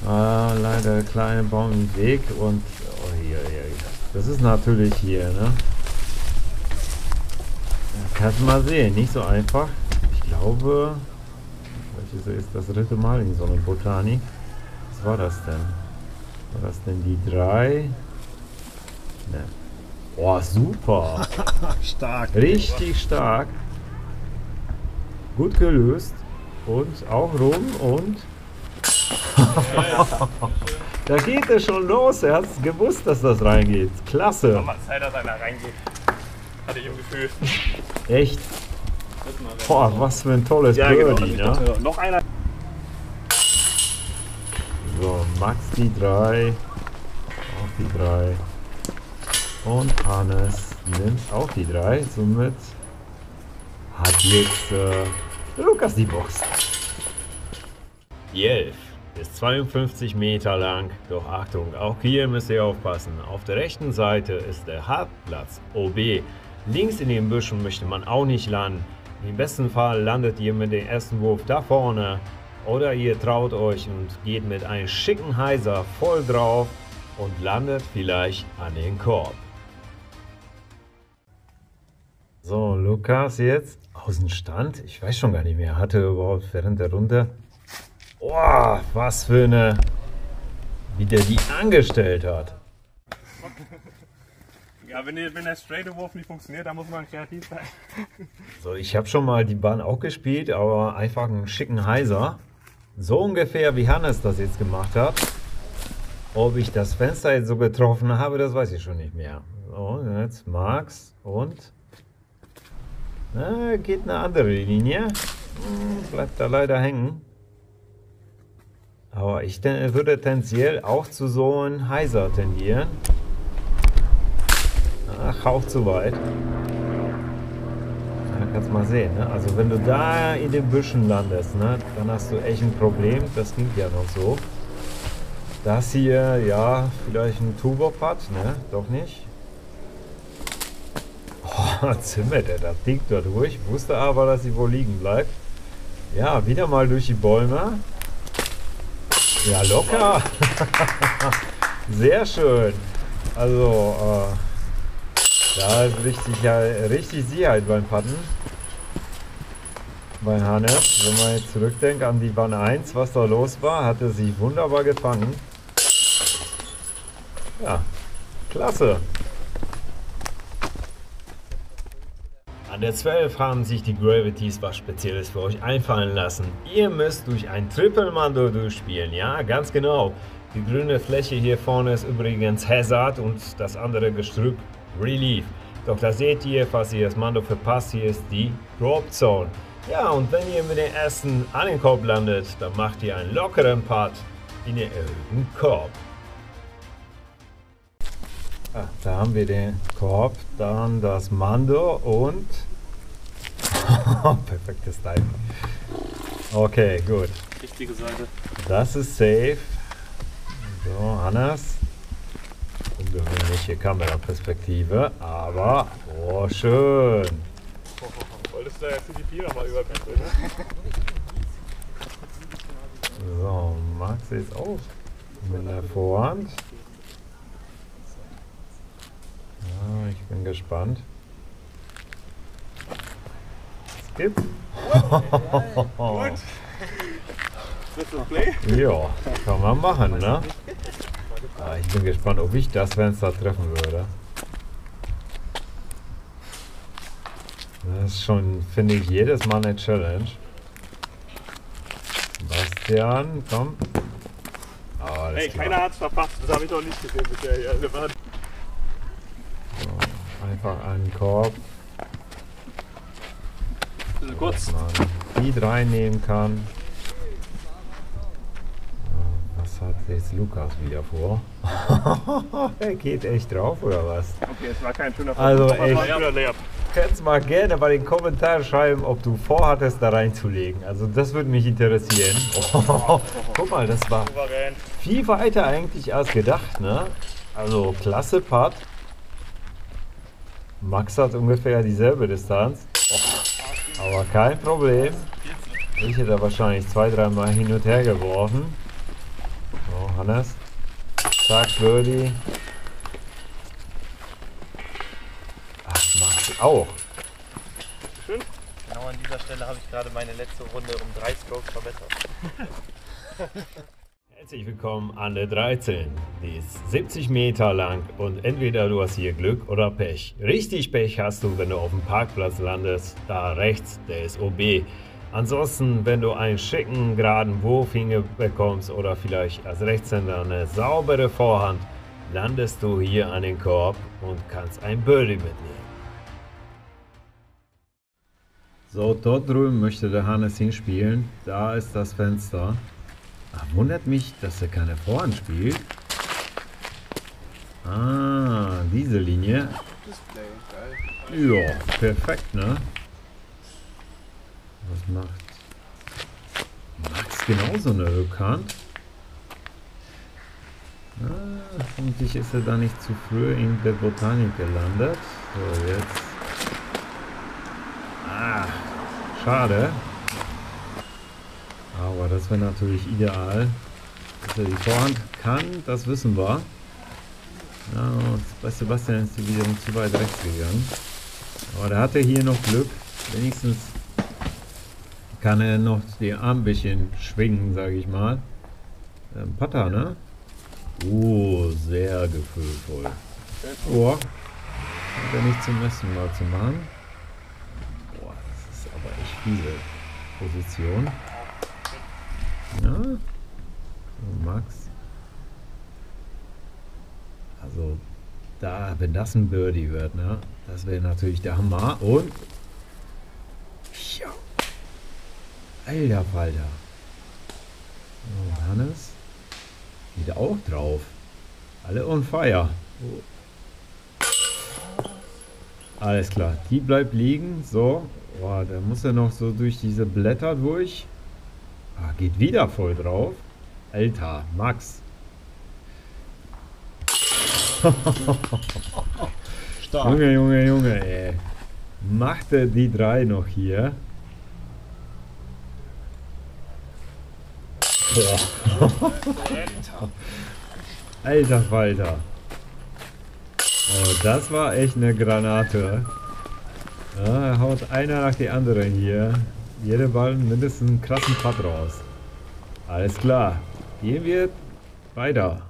Ah, leider kleine Baum im Weg und oh, hier, hier, das ist natürlich hier, ne? Kannst mal sehen, nicht so einfach. Ich glaube, welches ist das dritte Mal in so einer Botanik. Was war das denn? War das denn die drei? Ne. Oh, super. [laughs] stark. Richtig stark. Gut gelöst. Und auch rum und... [laughs] da geht es schon los. Er hat gewusst, dass das reingeht. Klasse. Mal Zeit, dass einer reingeht. Hatte ich im Gefühl. Echt? Boah, was für ein tolles ja, Birdie, genau, ne? Noch einer. So, Max die 3. Auch die 3. Und Hannes nimmt auch die 3. Somit hat jetzt äh, Lukas die Box. Die 11 ist 52 Meter lang. Doch Achtung, auch hier müsst ihr aufpassen. Auf der rechten Seite ist der Hartplatz OB. Links in den Büschen möchte man auch nicht landen. Im besten Fall landet ihr mit dem ersten Wurf da vorne oder ihr traut euch und geht mit einem schicken Heiser voll drauf und landet vielleicht an den Korb. So, Lukas jetzt aus dem Stand. Ich weiß schon gar nicht mehr. Hatte überhaupt während der Runde. Oh, was für eine. Wie der die angestellt hat. Ja, wenn, wenn der straight Wurf nicht funktioniert, dann muss man kreativ sein. So, ich habe schon mal die Bahn auch gespielt, aber einfach einen schicken Heiser. So ungefähr wie Hannes das jetzt gemacht hat. Ob ich das Fenster jetzt so getroffen habe, das weiß ich schon nicht mehr. So, jetzt Max und na, geht eine andere Linie. Hm, bleibt da leider hängen. Aber ich würde tendenziell auch zu so einem Heiser tendieren. Ach, Hauch zu weit. Da kannst mal sehen. Ne? Also wenn du da in den Büschen landest, ne, dann hast du echt ein Problem. Das klingt ja noch so. Das hier, ja, vielleicht ein Turbo-Putt, ne? Doch nicht. Oh, [laughs] zimmert er das Ding da durch. Wusste aber, dass sie wohl liegen bleibt. Ja, wieder mal durch die Bäume. Ja, locker. [laughs] Sehr schön. Also, äh, da ist richtig, ja, richtig Sicherheit beim Patten. Bei Hannes. Wenn man jetzt zurückdenkt an die Bahn 1, was da los war, hat er sich wunderbar gefangen. Ja, klasse. An der 12 haben sich die Gravities was Spezielles für euch einfallen lassen. Ihr müsst durch ein Triple-Mando durchspielen, ja, ganz genau. Die grüne Fläche hier vorne ist übrigens Hazard und das andere Gestrüpp Relief. Doch da seht ihr, falls ihr das Mando verpasst, hier ist die Drop Zone. Ja, und wenn ihr mit den ersten an den Korb landet, dann macht ihr einen lockeren Putt in den erhöhten Korb. Da haben wir den Korb, dann das Mando und... [laughs] Perfektes Timing. Okay, gut. Richtige Seite. Das ist safe. So, Hannes. Ungewöhnliche Kameraperspektive, aber oh, schön. [laughs] Wolltest du da jetzt die Vierer mal überpenseln, ne? So, Max ist auch mit der Vorhand. Ja, ich bin gespannt. Skip. Gut. Du Play? Ja, kann man machen, ne? Ah, ich bin gespannt, ob ich das Fenster treffen würde. Das ist schon, finde ich, jedes Mal eine Challenge. Bastian, komm. Oh, Ey, keiner hat es verpasst. Das habe ich noch nicht gesehen bisher hier. So, einfach einen Korb. Also kurz. Die drei nehmen kann. Was hat jetzt Lukas wieder vor? [laughs] er geht echt drauf oder was? Okay, es war kein schöner Versuch, Also echt. Kannst mal gerne bei den Kommentaren schreiben, ob du vorhattest, da reinzulegen. Also das würde mich interessieren. Oh, [laughs] guck mal, das war viel weiter eigentlich als gedacht, ne? Also klasse Part. Max hat ungefähr dieselbe Distanz. Oh, aber kein Problem. Ich hätte wahrscheinlich zwei, dreimal hin und her geworfen. So, Hannes. Zack, Birdie. Ach, Max auch. Schön. Genau an dieser Stelle habe ich gerade meine letzte Runde um drei Strokes verbessert. [laughs] Herzlich willkommen an der 13. Die ist 70 Meter lang und entweder du hast hier Glück oder Pech. Richtig Pech hast du, wenn du auf dem Parkplatz landest. Da rechts, der ist OB. Ansonsten, wenn du einen schicken, geraden Wurf hinbekommst oder vielleicht als Rechtshänder eine saubere Vorhand, landest du hier an den Korb und kannst ein Birdie mitnehmen. So, dort drüben möchte der Hannes hinspielen. Da ist das Fenster. Ach, wundert mich, dass er keine Vorhand spielt. Ah, diese Linie. Ja, perfekt, ne? Was macht Max genauso eine Rückhand? Ah, hoffentlich ist er da nicht zu früh in der Botanik gelandet. So, jetzt. Ah, schade. Aber das wäre natürlich ideal. Dass er die Vorhand kann, das wissen wir. Ja, bei Sebastian ist die wiederum zu weit rechts gegangen. Aber der hatte hier noch Glück. Wenigstens kann er noch die Arm ein bisschen schwingen, sage ich mal. Ähm, Putter, ne? Oh, sehr gefühlvoll. Oh, hat er nicht zum ersten Mal zu machen. Boah, das ist aber echt fiese Position. Ja. Max. Also, da, wenn das ein Birdie wird, ne? Das wäre natürlich der Hammer. Und. Ja. Alter Falter. So, Hannes. Geht auch drauf. Alle on fire. Oh. Alles klar. Die bleibt liegen. So. Boah, da muss er noch so durch diese Blätter durch. Ah, geht wieder voll drauf. Alter, Max. Stark. Junge, Junge, Junge, ey. Macht er die drei noch hier? Alter Falter. Oh, das war echt eine Granate. Ja, haut einer nach die anderen hier jeder Ball mindestens einen krassen Putt raus. Alles klar. Gehen wir weiter.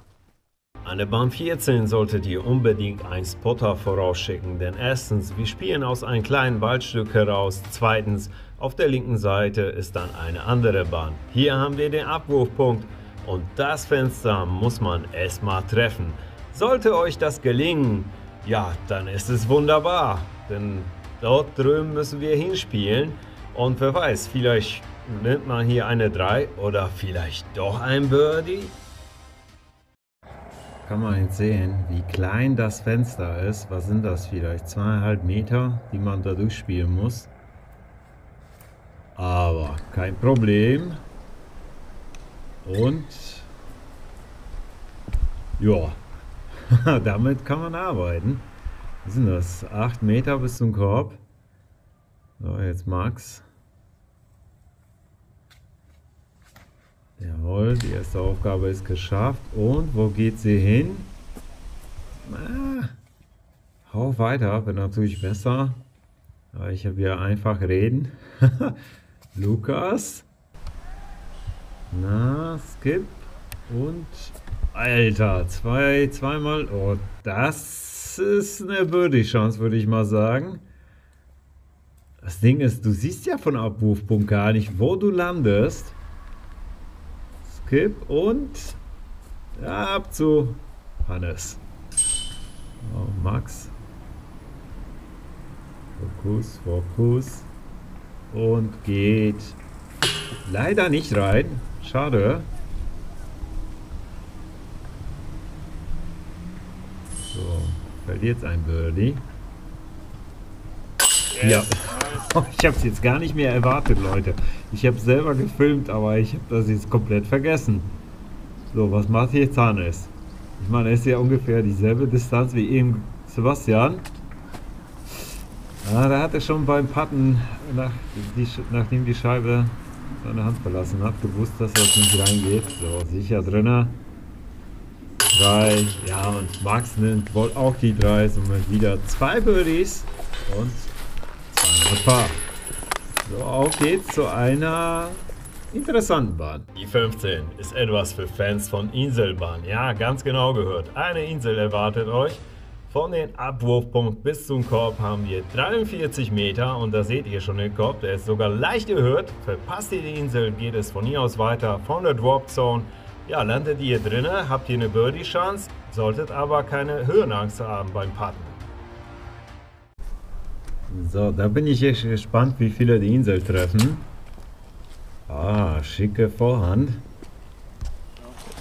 An der Bahn 14 solltet ihr unbedingt einen Spotter vorausschicken, denn erstens, wir spielen aus einem kleinen Waldstück heraus, zweitens, auf der linken Seite ist dann eine andere Bahn. Hier haben wir den Abwurfpunkt und das Fenster muss man erstmal treffen. Sollte euch das gelingen, ja, dann ist es wunderbar, denn dort drüben müssen wir hinspielen und wer weiß, vielleicht nimmt man hier eine 3 oder vielleicht doch ein Birdie. Kann man jetzt sehen, wie klein das Fenster ist. Was sind das vielleicht? Zweieinhalb Meter, die man da durchspielen muss. Aber kein Problem. Und ja, [laughs] damit kann man arbeiten. Wie sind das? 8 Meter bis zum Korb. So, jetzt Max. Jawohl. Die erste Aufgabe ist geschafft. Und wo geht sie hin? Ah, hau weiter, wird natürlich besser. Aber ich habe ja einfach reden. [laughs] Lukas. Na, Skip. Und Alter, zwei, zweimal. Oh, das ist eine Birdie-Chance, würde ich mal sagen. Das Ding ist, du siehst ja von Abwurfpunkt gar nicht, wo du landest. Skip und ab zu Hannes. Oh, Max. Fokus, Fokus. Und geht leider nicht rein. Schade. So, fällt jetzt ein Birdie. Yes. Ja. [laughs] Ich habe es jetzt gar nicht mehr erwartet, Leute. Ich habe selber gefilmt, aber ich habe das jetzt komplett vergessen. So, was macht jetzt Hannes? Ich meine, er ist ja ungefähr dieselbe Distanz wie eben Sebastian. Ah, da hat er schon beim Patten, nach, die, nachdem die Scheibe seine Hand verlassen hat, gewusst, dass das nicht reingeht. So, sicher drinne. Drei, ja, und Max nimmt wohl auch die drei, somit wieder zwei Birdies und zweimal Paar. So, auf geht's zu einer interessanten Bahn. Die 15 ist etwas für Fans von Inselbahn. Ja, ganz genau gehört. Eine Insel erwartet euch. Von den Abwurfpunkt bis zum Korb haben wir 43 Meter und da seht ihr schon den Korb, der ist sogar leicht erhöht. Verpasst ihr die Insel, geht es von hier aus weiter von der Drop Zone. Ja, landet ihr drinnen, habt ihr eine Birdie-Chance, solltet aber keine Höhenangst haben beim Putten. So, da bin ich echt gespannt, wie viele die Insel treffen. Ah, schicke Vorhand.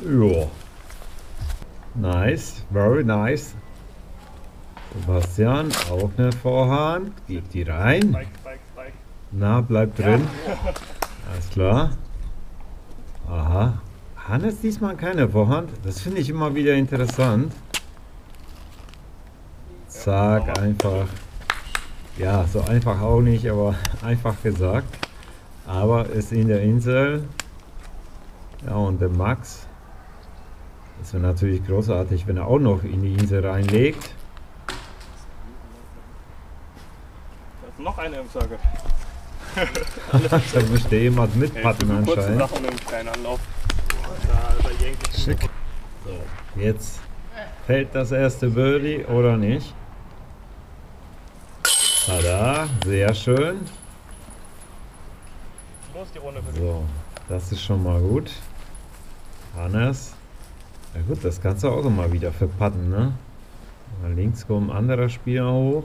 Ja. Nice, very nice. Sebastian, auch eine Vorhand. Gibt die rein. Na, bleibt drin. Alles klar. Aha. Hannes diesmal keine Vorhand. Das finde ich immer wieder interessant. Zack, einfach. Ja, so einfach auch nicht, aber [laughs] einfach gesagt. Aber ist in der Insel. Ja, und der Max. Das wäre natürlich großartig, wenn er auch noch in die Insel reinlegt. noch eine im Circle. [laughs] da müsste jemand mitpatten ja, anscheinend. Sachen im kleinen Anlauf. Schick. So, jetzt fällt das erste Birdie oder nicht? Tada, sehr schön. So, das ist schon mal gut. Hannes. Na gut, das kannst du auch immer wieder verpatten, ne? Mal links kommt ein anderer Spieler hoch.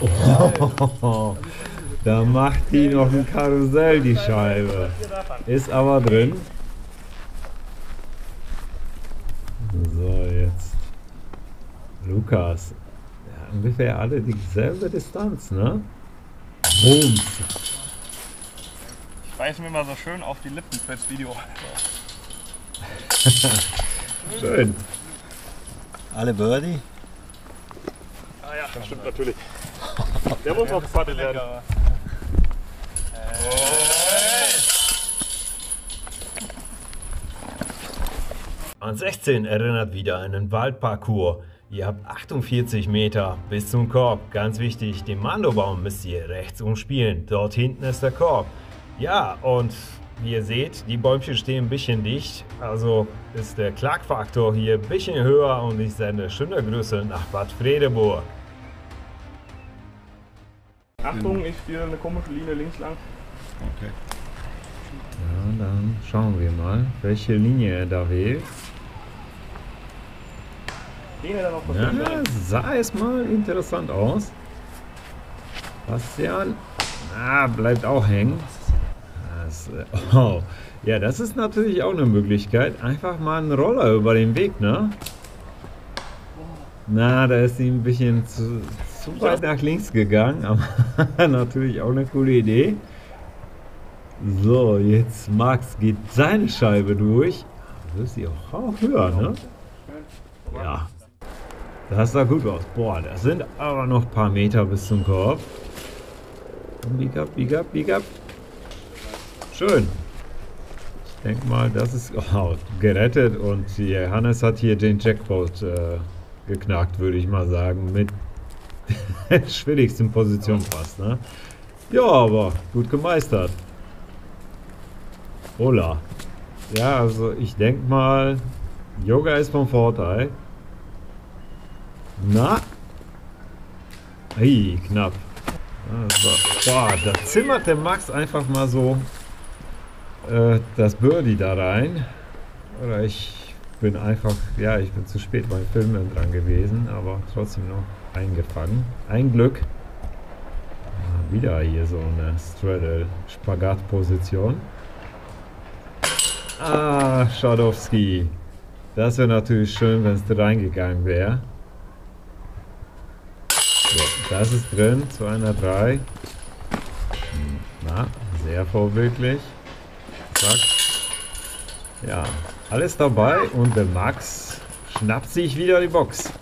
Oh, [laughs] da macht die noch ein Karussell, die Scheibe. Ist aber drin. So, jetzt. Lukas. Ja, ungefähr alle dieselbe Distanz, ne? Bums. Ich beiß mir mal so schön auf die Lippen fürs Video. [laughs] schön. Alle Birdie? Ah ja, das stimmt natürlich. Der muss noch gepattet werden. An 16 erinnert wieder an einen Waldparcours. Ihr habt 48 Meter bis zum Korb. Ganz wichtig, den Mandobaum müsst ihr rechts umspielen. Dort hinten ist der Korb. Ja, und wie ihr seht, die Bäumchen stehen ein bisschen dicht. Also ist der Klagfaktor hier ein bisschen höher und ich sende schöne Grüße nach Bad Fredeburg. Achtung, ich spiele eine komische Linie links lang. Okay. Ja, dann schauen wir mal, welche Linie er da wählt. Ja, sah es mal interessant aus. Bastian, ah, bleibt auch hängen. Das, äh, [laughs] oh, ja, das ist natürlich auch eine Möglichkeit. Einfach mal einen Roller über den Weg, ne? Na, da ist ihm ein bisschen zu, zu weit nach links gegangen, [laughs] aber natürlich auch eine coole Idee. So, jetzt Max geht seine Scheibe durch. Du wirst sie auch, auch höher, ne? Ja. Das sah gut aus. Boah, das sind aber noch ein paar Meter bis zum Korb. Big up, big up, big up. Schön. denke mal, das ist [laughs] oh, gerettet und Hannes hat hier den Jackpot äh, geknackt, würde ich mal sagen, mit der [laughs] schwierigsten Position fast. Ne? Ja, aber gut gemeistert. Hola. Ja, also ich denke mal, Yoga ist vom Vorteil. Na? Ei, knapp. War, boah, da zimmert der Max einfach mal so äh, das Birdie da rein. Oder ich bin einfach, ja, ich bin zu spät beim Filmen dran gewesen, aber trotzdem noch eingefangen. Ein Glück. Ja, wieder hier so eine Straddle-Spagat-Position. Ah, Schadowski. Das wäre natürlich schön, wenn es reingegangen wäre. So, das ist drin, 203. Hm, na, sehr vorbildlich. Zack. Ja, alles dabei und der Max schnappt sich wieder die Box.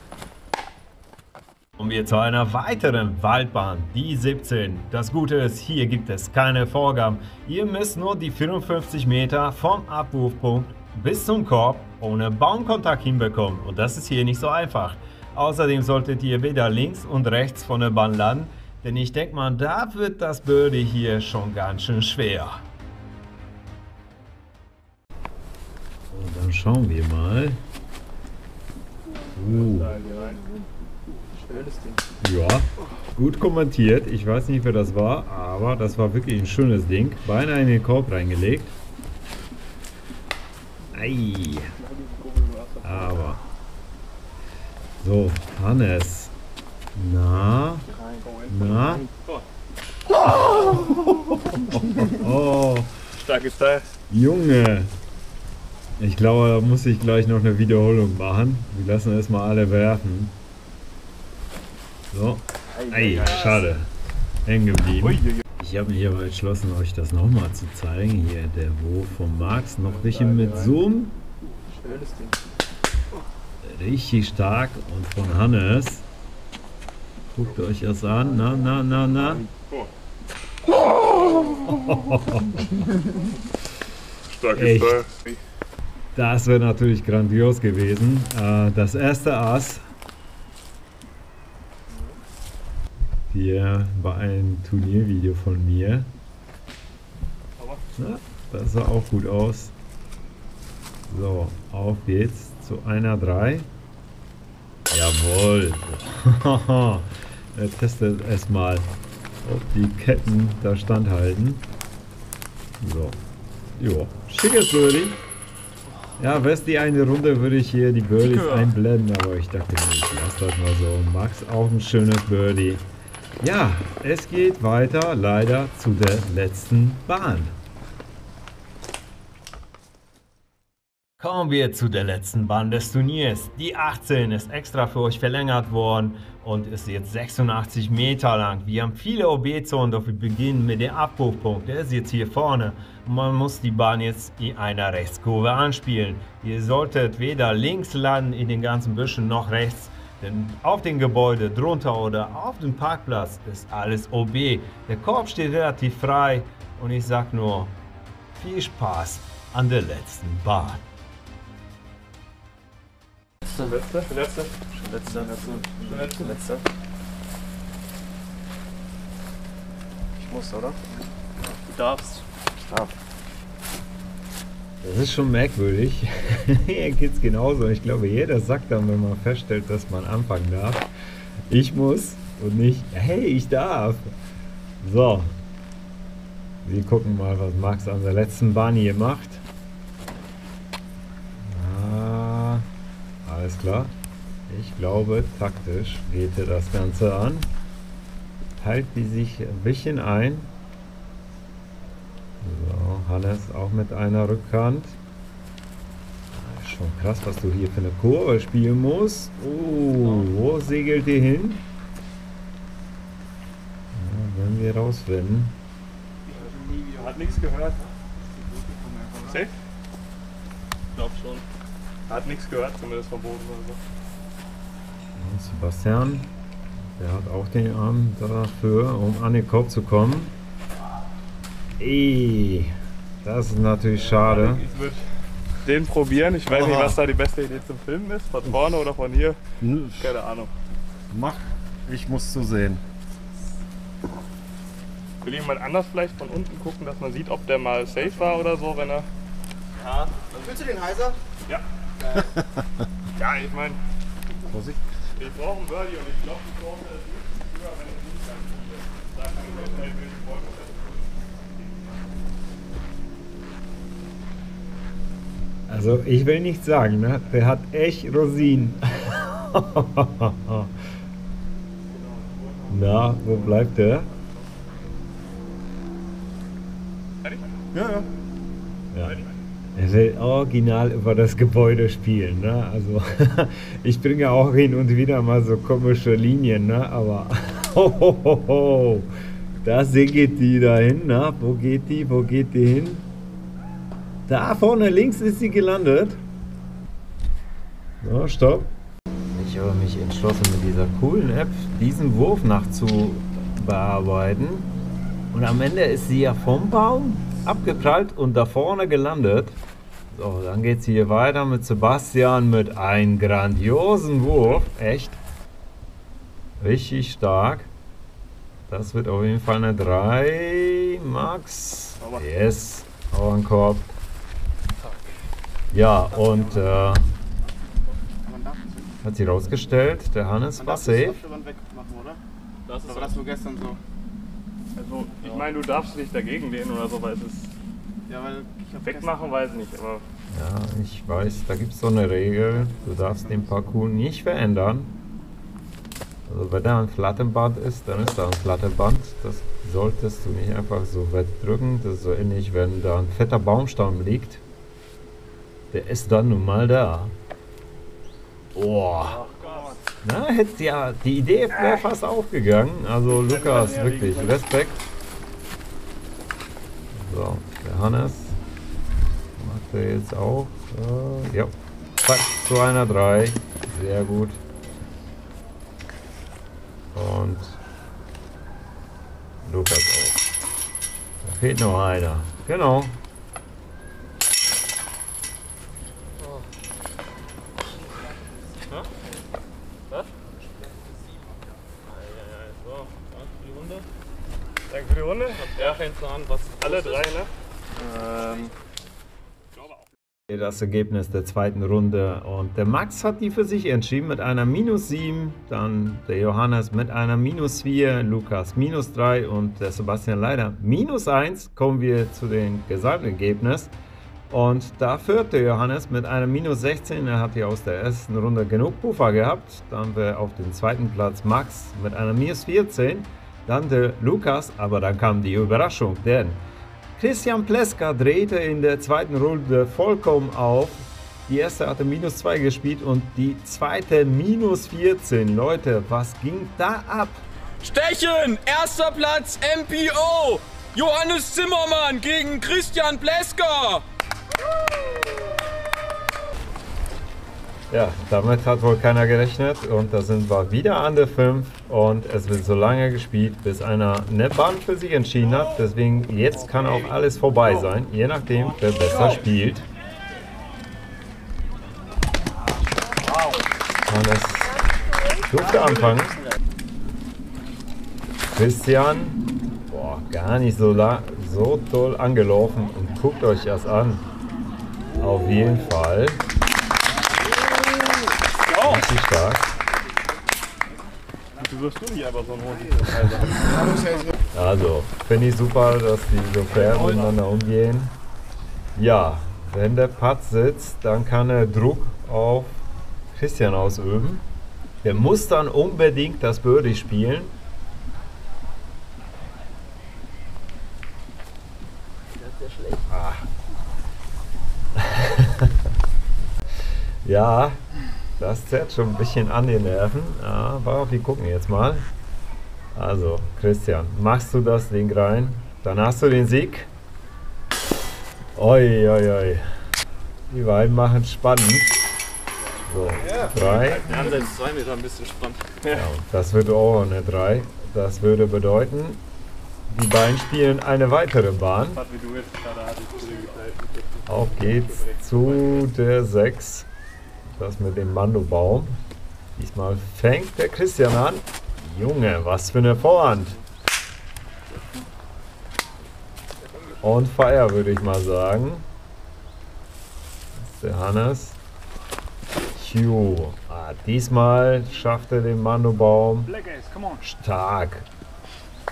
Kommen wir zu einer weiteren Waldbahn, die 17. Das Gute ist, hier gibt es keine Vorgaben. Ihr müsst nur die 54 Meter vom Abwurfpunkt bis zum Korb ohne Baumkontakt hinbekommen. Und das ist hier nicht so einfach. Außerdem solltet ihr weder links und rechts von der Bahn landen, denn ich denke mal, da wird das Birdie hier schon ganz schön schwer. Dann schauen wir mal. Uh. Ja, gut kommentiert. Ich weiß nicht, wer das war, aber das war wirklich ein schönes Ding. Beinahe in den Korb reingelegt. Ei. Aber. So, Hannes. Na? Na? Oh. Starkes Teil. Junge. Ich glaube, da muss ich gleich noch eine Wiederholung machen. Wir lassen erstmal alle werfen. So. Ei, schade. Hängen geblieben. Ich habe mich aber entschlossen, euch das nochmal zu zeigen. Hier der Wurf von Max. Noch ein bisschen mit Zoom. Richtig stark. Und von Hannes. Guckt euch das an. Na, na, na, na. [laughs] Starkes Teil. Das wäre natürlich grandios gewesen. Äh, das erste Ass hier war ein Turniervideo von mir. Na, das sah auch gut aus. So, auf geht's zu einer 3. Jawohl. [laughs] er testet erstmal, ob die Ketten da standhalten. So. Jo, schickes Birdie. Ja, die eine Runde, würde ich hier die Birdies einblenden, aber ich dachte mir, ich lasse das mal so. Max auch ein schönes Birdie. Ja, es geht weiter leider zu der letzten Bahn. Kommen wir zu der letzten Bahn des Turniers. Die 18 ist extra für euch verlängert worden und ist jetzt 86 Meter lang. Wir haben viele OB-Zonen, doch wir beginnen mit dem Abbruchpunkt. Der ist jetzt hier vorne. Und man muss die Bahn jetzt in einer Rechtskurve anspielen. Ihr solltet weder links landen in den ganzen Büschen noch rechts. Denn auf dem Gebäude drunter oder auf dem Parkplatz ist alles OB. Der Korb steht relativ frei und ich sag nur viel Spaß an der letzten Bahn. Letzte. Letzte. Letzte. Letzte. Letzte. Letzte. Ich muss, oder? Du darfst. Ich darf. Das ist schon merkwürdig. [laughs] Hier geht es genauso. Ich glaube, jeder sagt dann, wenn man feststellt, dass man anfangen darf. Ich muss und nicht, hey, ich darf. So. Wir gucken mal, was Max an der letzten Bahn hier macht. Alles klar. Ich glaube, taktisch geht er das Ganze an. Teilt die sich ein bisschen ein. So, Hannes auch mit einer Rückhand. Schon krass, was du hier für eine Kurve spielen musst. Oh, wo segelt ihr hin? Ja, werden wir rausfinden. Hat nichts gehört. Safe? Ich glaube schon. Hat nichts gehört, zumindest vom Boden oder so. Sebastian, der hat auch den Arm dafür, um an den Korb zu kommen. Ey, Das ist natürlich schade. Ich würde den probieren. Ich weiß nicht, Aha. was da die beste Idee zum Filmen ist. Von vorne oder von hier. Keine Ahnung. Mach, ich muss zu sehen. Will jemand anders vielleicht von unten gucken, dass man sieht, ob der mal safe war oder so, wenn er. Willst du den heiser? Ja. Ja, ich meine, Vorsicht. ich brauche einen Birdie und ich glaube, ich brauche nicht früher, wenn ich nicht kann. Da kann ich mir schnell welche Bäume Also ich will nicht sagen, ne? der hat echt Rosinen. [laughs] Na, wo bleibt der? Ja, ja. Ja. Er will original über das Gebäude spielen. Ne? Also [laughs] ich bringe auch hin und wieder mal so komische Linien, ne? aber [laughs] da geht die dahin. Ne? Wo geht die? Wo geht die hin? Da vorne links ist sie gelandet. So, stopp. Ich habe mich entschlossen, mit dieser coolen App diesen Wurf nachzubearbeiten. Und am Ende ist sie ja vom Baum abgeprallt und da vorne gelandet. So, dann geht es hier weiter mit Sebastian mit einem grandiosen Wurf. Echt. Richtig stark. Das wird auf jeden Fall eine 3, Max. Yes, Augenkorb. Ja, und äh, hat sich rausgestellt, der Hannes war safe. Das Oder war das nur gestern so? Also, ich meine, du darfst nicht dagegen lehnen oder so, weil es ist. Ja, weil ich Wegmachen weiß ich nicht, aber Ja, ich weiß, da gibt es so eine Regel, du darfst den Parcours nicht verändern. Also wenn da ein Flattenband ist, dann ist da ein Flattenband. Das solltest du nicht einfach so wegdrücken. Das ist so ähnlich, wenn da ein fetter Baumstamm liegt. Der ist dann nun mal da. Boah. Na, hätte ja, die Idee wäre fast aufgegangen. Also Lukas, wirklich, Respekt. So, der Hannes macht er jetzt auch. Äh, ja, zack, zu einer 3. Sehr gut. Und Lukas auch. Da fehlt noch einer. Genau. So, danke für die Runde. danke für die Runde. Ja, fängst du an, was Alle drei, ne? Ähm, Das Ergebnis der zweiten Runde und der Max hat die für sich entschieden mit einer minus 7, dann der Johannes mit einer minus 4, Lukas minus 3 und der Sebastian leider minus 1. Kommen wir zu dem Gesamtergebnis und da führt der Johannes mit einer minus 16, er hat ja aus der ersten Runde genug Puffer gehabt. Dann wäre auf dem zweiten Platz Max mit einer minus 14, dann der Lukas, aber dann kam die Überraschung, denn Christian Pleska drehte in der zweiten Runde vollkommen auf. Die erste hatte minus 2 gespielt und die zweite minus 14. Leute, was ging da ab? Stechen, erster Platz, MPO. Johannes Zimmermann gegen Christian Plesker. Ja, damit hat wohl keiner gerechnet und da sind wir wieder an der 5 und es wird so lange gespielt, bis einer eine Band für sich entschieden hat. Deswegen jetzt kann auch alles vorbei sein, je nachdem, wer besser spielt. Hannes durfte anfangen. Christian, boah, gar nicht so, so toll angelaufen und guckt euch das an. Auf jeden Fall. Richtig stark. Du wirst du nicht einfach so einen Hund. Also, finde ich super, dass die so fair miteinander umgehen. Ja, wenn der Putt sitzt, dann kann er Druck auf Christian ausüben. Der muss dann unbedingt das Birdie spielen. Ah. [laughs] ja, das zerrt schon ein bisschen an den Nerven. Aber wir gucken jetzt mal. Also, Christian, machst du das Ding rein? Dann hast du den Sieg. Oi, oi, oi. Die beiden machen es spannend. So, drei. wir haben seit zwei Metern ein bisschen spannend. Ja, das würde auch eine 3. Das würde bedeuten, Die beiden spielen eine weitere Bahn. Auf geht's zu der 6. Das mit dem Mandobaum. Diesmal fängt der Christian an. Junge, was für eine Vorhand. On fire, würde ich mal sagen. Das ist der Hannes. Q. Ah, diesmal schafft er den Mandobaum. Stark.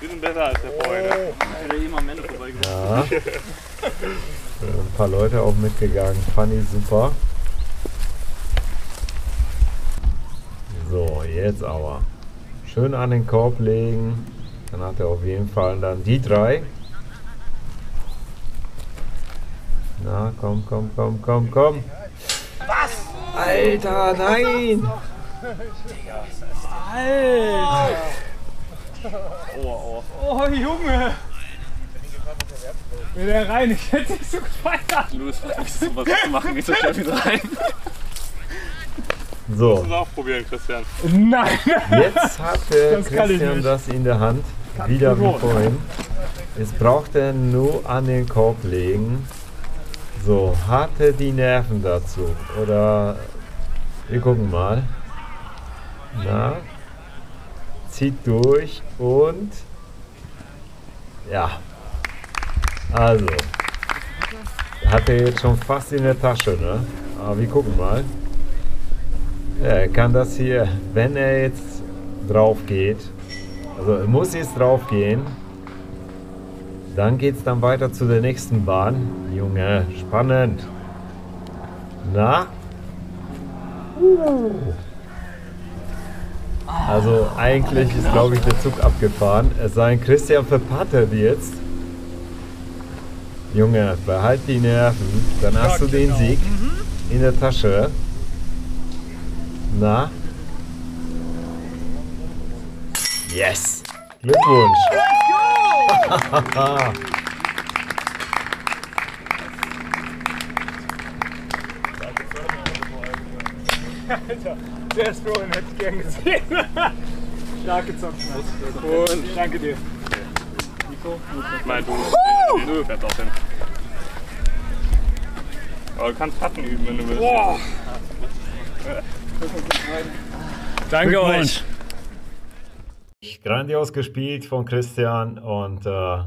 Wir sind besser als der vorher. ne? Ja. Sind [laughs] Ein paar Leute auch mitgegangen. Fand ich super. So, jetzt aber. Schön an den Korb legen. Dann hat er auf jeden Fall dann die drei. Na, komm, komm, komm, komm, komm. Was? Alter, nein! Oh Junge! Will der rein? Ich hätte nicht so gefeiert. Louis versucht sowas zu machen, ich so schnell wieder rein. So, Lass uns auch probieren, Christian. Nein! [laughs] Jetzt hat der Das kann Christian das in der Hand. Wieder wie vorhin. Jetzt braucht er nur an den Korb legen. So, hat er die Nerven dazu? Oder wir gucken mal. Na, zieht durch und ja. Also, hat er jetzt schon fast in der Tasche, ne? Aber wir gucken mal. Er kann das hier, wenn er jetzt drauf geht, also er muss jetzt drauf gehen, dann geht es dann weiter zu der nächsten Bahn. Junge, spannend. Na? Also eigentlich ist, glaube ich, der Zug abgefahren. Es sei denn, Christian verpattet jetzt. Junge, behalt die Nerven. Dann hast du den Sieg in der Tasche. Na? Yes! Glückwunsch! [laughs] Der Strohlen hätte ich gern gesehen. [laughs] Starke Zocken. Und Danke dir. Ich meine, du. Nö, fährt auch hin. Aber du kannst Patten üben, wenn du willst. Danke euch. Grandios gespielt von Christian und äh,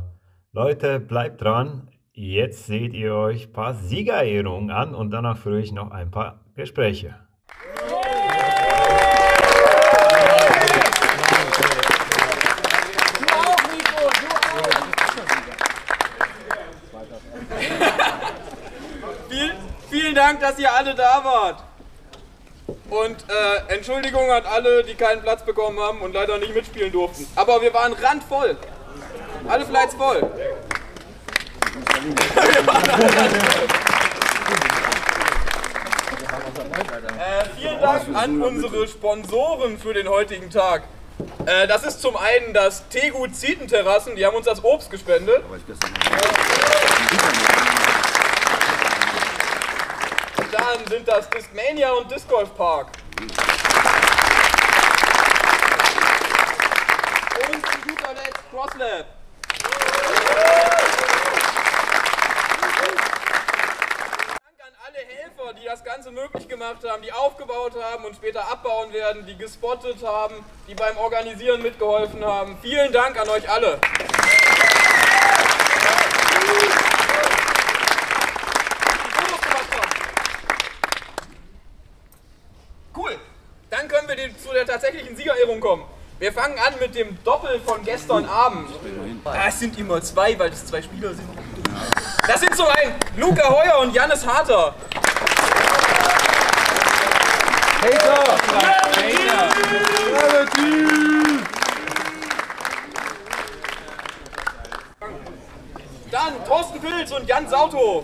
Leute, bleibt dran. Jetzt seht ihr euch ein paar Siegerehrungen an und danach führe ich noch ein paar Gespräche. Viel, vielen Dank, dass ihr alle da wart. Und äh, Entschuldigung an alle, die keinen Platz bekommen haben und leider nicht mitspielen durften. Aber wir waren randvoll. Alle Flights voll. äh, vielen Dank an unsere Sponsoren für den heutigen Tag. Äh, das ist zum einen das Tegut Zietenterrassen, die haben uns das Obst gespendet. Dann sind das Discmania und Disc Golf Park. Und zu guter Letzt CrossLab. Dank an alle Helfer, die das Ganze möglich gemacht haben, die aufgebaut haben und später abbauen werden, die gespottet haben, die beim Organisieren mitgeholfen haben. Vielen Dank an euch alle. Fotos gemacht haben. Cool. Dann können wir den- zu der tatsächlichen Siegerehrung kommen. Wir fangen an mit dem Doppel von gestern Abend. Ah, es sind immer zwei, weil es zwei Spieler sind. Das sind zum einen Luca Heuer und Jannis Harter. Dann Thorsten Pilz und Jan Sauthof.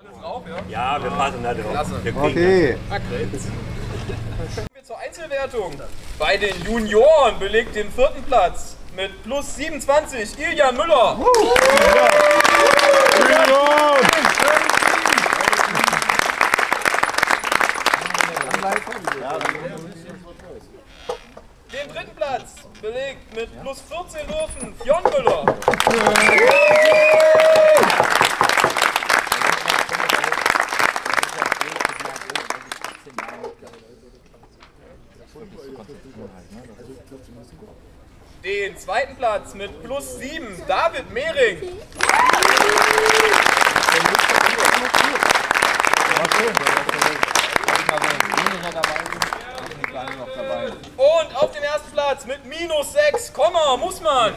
Ja, wir passen da drauf. Okay. Kommen wir zur Einzelwertung. Bei den Junioren belegt den vierten Platz mit plus 27 Ilja Müller. Den dritten Platz belegt mit plus 14 Würfen Fionn Müller. Den zweiten Platz mit plus 7 David Mehring. Und auf dem ersten Platz mit minus 6 Kommer Mussmann.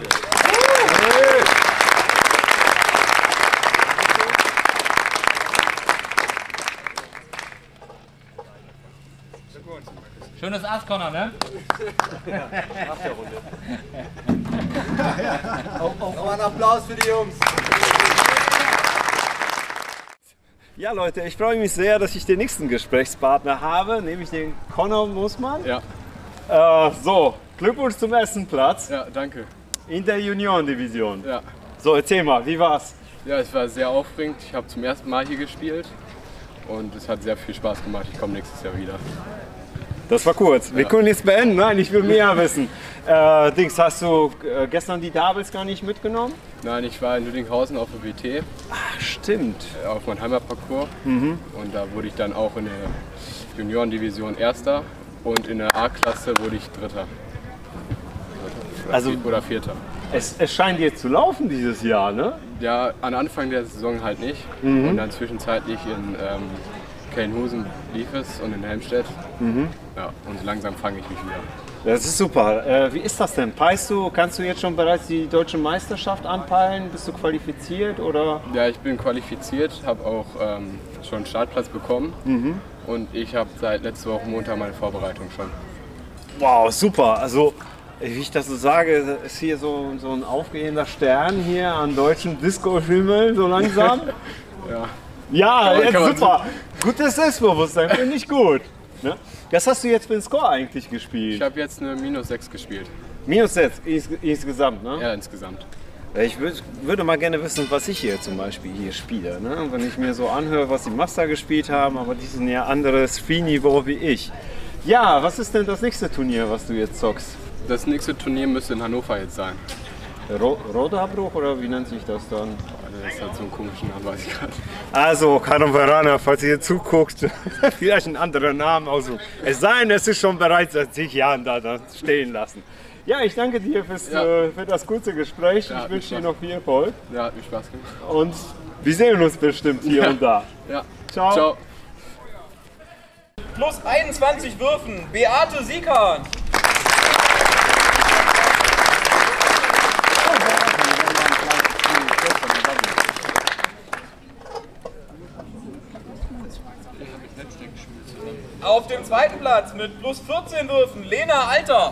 Ass, Connor, ne? Ja, Leute, ich freue mich sehr, dass ich den nächsten Gesprächspartner habe, nämlich den Conor Mussmann. Ja, Äh, so, Glückwunsch zum ersten Platz ja, danke. in der Juniorendivision. Ja. So, erzähl mal, wie war's? Ja, es war sehr aufregend. Ich habe zum ersten Mal hier gespielt und es hat sehr viel Spaß gemacht. Ich komme nächstes Jahr wieder. Das war kurz. Wir können jetzt beenden. Nein, ich will mehr wissen. Äh, Dings, hast du äh, gestern die Doubles gar nicht mitgenommen? Nein, ich war in Lüdinghausen auf der WT, Ach, stimmt. äh, auf meinem Heimatparcours und da wurde ich dann auch in der Juniorendivision Erster und in der A-Klasse wurde ich Dritter. Oder Also- oder Vierter. Es, es scheint jetzt zu laufen dieses Jahr, ne? Ja, an Anfang der Saison halt nicht und dann zwischenzeitlich in ähm, Kelnhusen lief es und in Helmstedt. Ja, und langsam fange ich mich wieder. Das ist super. Äh, wie ist das denn? Peilst du, kannst du jetzt schon bereits die deutsche Meisterschaft anpeilen? Bist du qualifiziert oder? Ja, ich bin qualifiziert, habe auch ähm, schon einen Startplatz bekommen und ich habe seit letzter Woche Montag meine Vorbereitung schon. Wow, super. Also, wie ich das so sage, ist hier so, so ein aufgehender Stern hier an deutschen Disco-Himmel, so langsam. [laughs] Ja. Ja, jetzt man super. Gutes Selbstbewusstsein, finde ich gut. Ne? Was hast du jetzt für einen Score eigentlich Ich gespielt? habe jetzt eine Minus 6 gespielt. Minus jetzt ins, insgesamt, ne? Ja, insgesamt. Ich würd, würde mal gerne wissen, was ich hier zum Beispiel hier spiele. Ne? Wenn ich mir so anhöre, was die Master gespielt haben, aber die sind ja anderes Spielniveau wie ich. Ja, was ist denn das nächste Turnier, was du jetzt zockst? Das nächste Turnier müsste in Hannover jetzt sein. Ro Roderbruch oder wie nennt sich das dann? Das hat so einen komischen Namen, weiß ich gerade. Also, Karin Verana, falls ihr zuguckt, [laughs] vielleicht einen anderen Namen aussuchen. Es sei denn, es ist schon bereits seit zig Jahren da, da stehen lassen. Ja, ich danke dir fürs, Ja. äh, für das kurze Gespräch. Ja, ich wünsche dir noch viel Erfolg. Ja, hat mir Spaß gemacht. Und wir sehen uns bestimmt hier Ja. und da. Ja, Ciao. ciao. Plus 21 Würfen Beate Siekan. Auf dem zweiten Platz mit plus 14 Würfen Lena Alter.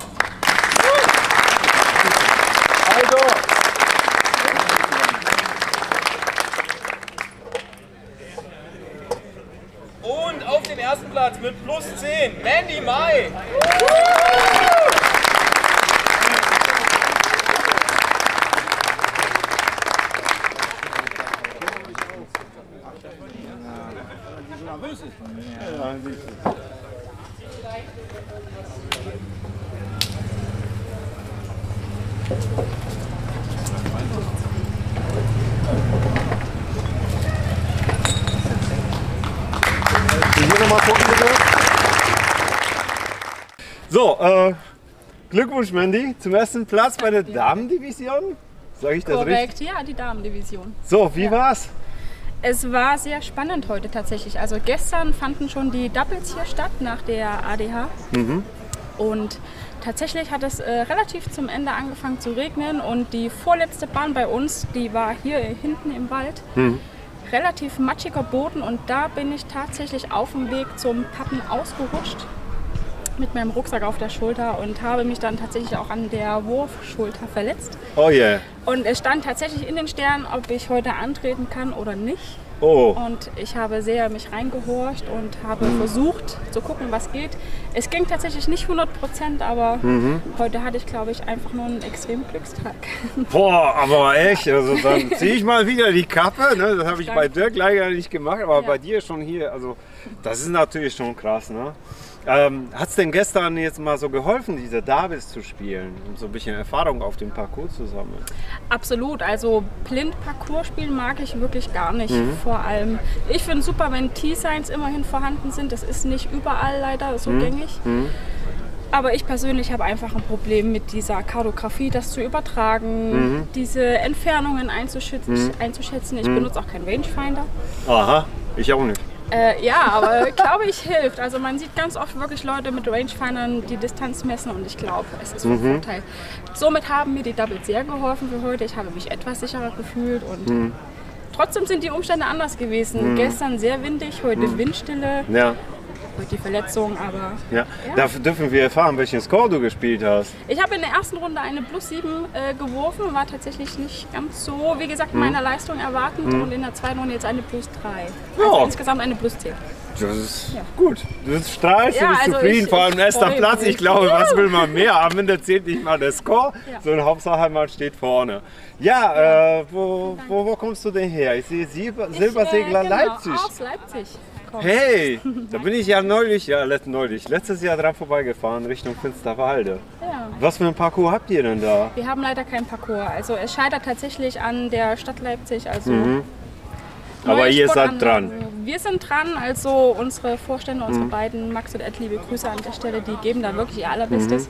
Und auf dem ersten Platz mit plus 10 Mandy Mai. Hier nochmal gucken, bitte. So, äh, Glückwunsch, Mandy, zum ersten Platz bei der Damendivision. Sage ich das richtig? Korrekt, ja, die Damendivision. So, wie war's? Es war sehr spannend heute tatsächlich. Also gestern fanden schon die Doubles hier statt nach der ADH. Und tatsächlich hat es äh, relativ zum Ende angefangen zu regnen und die vorletzte Bahn bei uns, die war hier hinten im Wald. relativ matschiger Boden und da bin ich tatsächlich auf dem Weg zum Pappen ausgerutscht mit meinem Rucksack auf der Schulter und habe mich dann tatsächlich auch an der Wurfschulter verletzt. Oh yeah. Und es stand tatsächlich in den Sternen, ob ich heute antreten kann oder nicht. Oh. Und ich habe sehr mich reingehorcht und habe versucht zu gucken, was geht. Es ging tatsächlich nicht 100 Prozent, aber heute hatte ich, glaube ich, einfach nur einen extremen Glückstag. [laughs] Boah, aber echt, also dann [laughs] ziehe ich mal wieder die Kappe. Ne? Das habe ich bei Danke. Dirk leider nicht gemacht, aber Ja. bei dir schon hier. Also das ist natürlich schon krass. Ne? Ähm, Hat es denn gestern jetzt mal so geholfen, diese Davis zu spielen, um so ein bisschen Erfahrung auf dem Parcours zu sammeln? Absolut, also blind Parcours spielen mag ich wirklich gar nicht. Mhm. Vor allem, ich finde es super, wenn T-Signs immerhin vorhanden sind. Das ist nicht überall leider so Mhm. gängig. Aber ich persönlich habe einfach ein Problem mit dieser Kartografie, das zu übertragen, Mhm. diese Entfernungen einzuschätzen. einzuschätzen. Ich benutze auch keinen Rangefinder. Aha, ich auch nicht. Äh, ja, aber [laughs] glaube ich hilft. Also man sieht ganz oft wirklich Leute mit Rangefindern die Distanz messen und ich glaube, es ist von Mhm. Vorteil. Somit haben mir die Doubles sehr geholfen für heute. Ich habe mich etwas sicherer gefühlt und Mhm. trotzdem sind die Umstände anders gewesen. Gestern sehr windig, heute Windstille, Ja, heute die Verletzung, aber ja. Da dürfen wir erfahren, welchen Score du gespielt hast. ich habe in der ersten Runde eine Plus 7 äh, geworfen, war tatsächlich nicht ganz so, wie gesagt, meiner Leistung erwartend und in der zweiten Runde jetzt eine Plus 3. Also Ja. insgesamt eine Plus 10. Das ist Ja. gut. Du strahlst, Ja, du bist also zufrieden, ich- vor allem erster Platz. mich. Ich glaube, was will man mehr? Am Ende zählt nicht mal der Score, Ja. sondern Hauptsache man steht vorne. Ja, äh, wo, wo, wo kommst du denn her? Ich sehe Silber, Silbersegler ich, äh, genau, Leipzig. Aus Leipzig. Komm. Hey, [laughs] da bin ich ja neulich, ja let, neulich, letztes Jahr dran vorbeigefahren Richtung Finsterwalde. Ja. Was für ein Parcours habt ihr denn da? Wir haben leider keinen Parcours. Also es scheitert tatsächlich an der Stadt Leipzig. Also Mhm. Aber ihr seid dran. Mhm. Wir sind dran. Also unsere Vorstände, unsere beiden, Max und Ed, liebe Grüße an der Stelle, die geben da wirklich ihr allerbestes.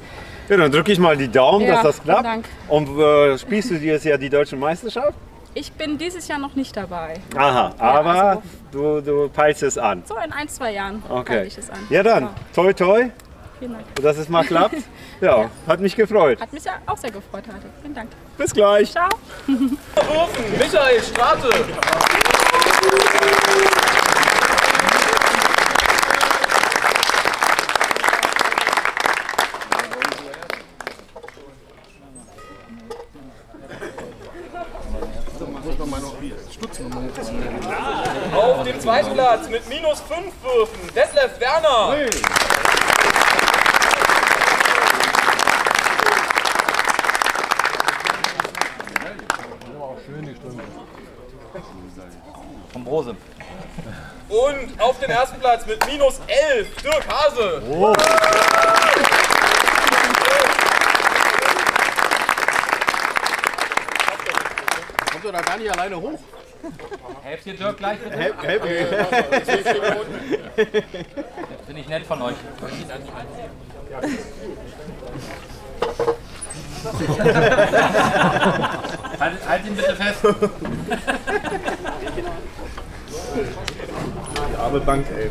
Ja, dann drücke ich mal die Daumen, Ja, dass das klappt. Dank. Und äh, spielst du dieses Jahr die deutsche Meisterschaft? Ich bin dieses Jahr noch nicht dabei. Aha, aber also- du, du peilst es an. So in ein, zwei Jahren Okay. halte ich es an. Ja dann, toi toi, Vielen Dank. dass es mal klappt. [laughs] Ja, hat mich gefreut. Hat mich ja auch sehr gefreut heute. Vielen Dank. Bis gleich. Ciao. Michael Strate. [laughs] Auf dem zweiten Platz mit minus 5 Würfen Detlef Werner. Vom Brose. Und auf dem ersten Platz mit minus 11 Dirk Hase. Kommt ihr da gar nicht alleine hoch? Helft ihr Dirk gleich bitte? Finde [laughs] ich nett von euch. halt, halt ihn bitte fest. Arme Bank, ey.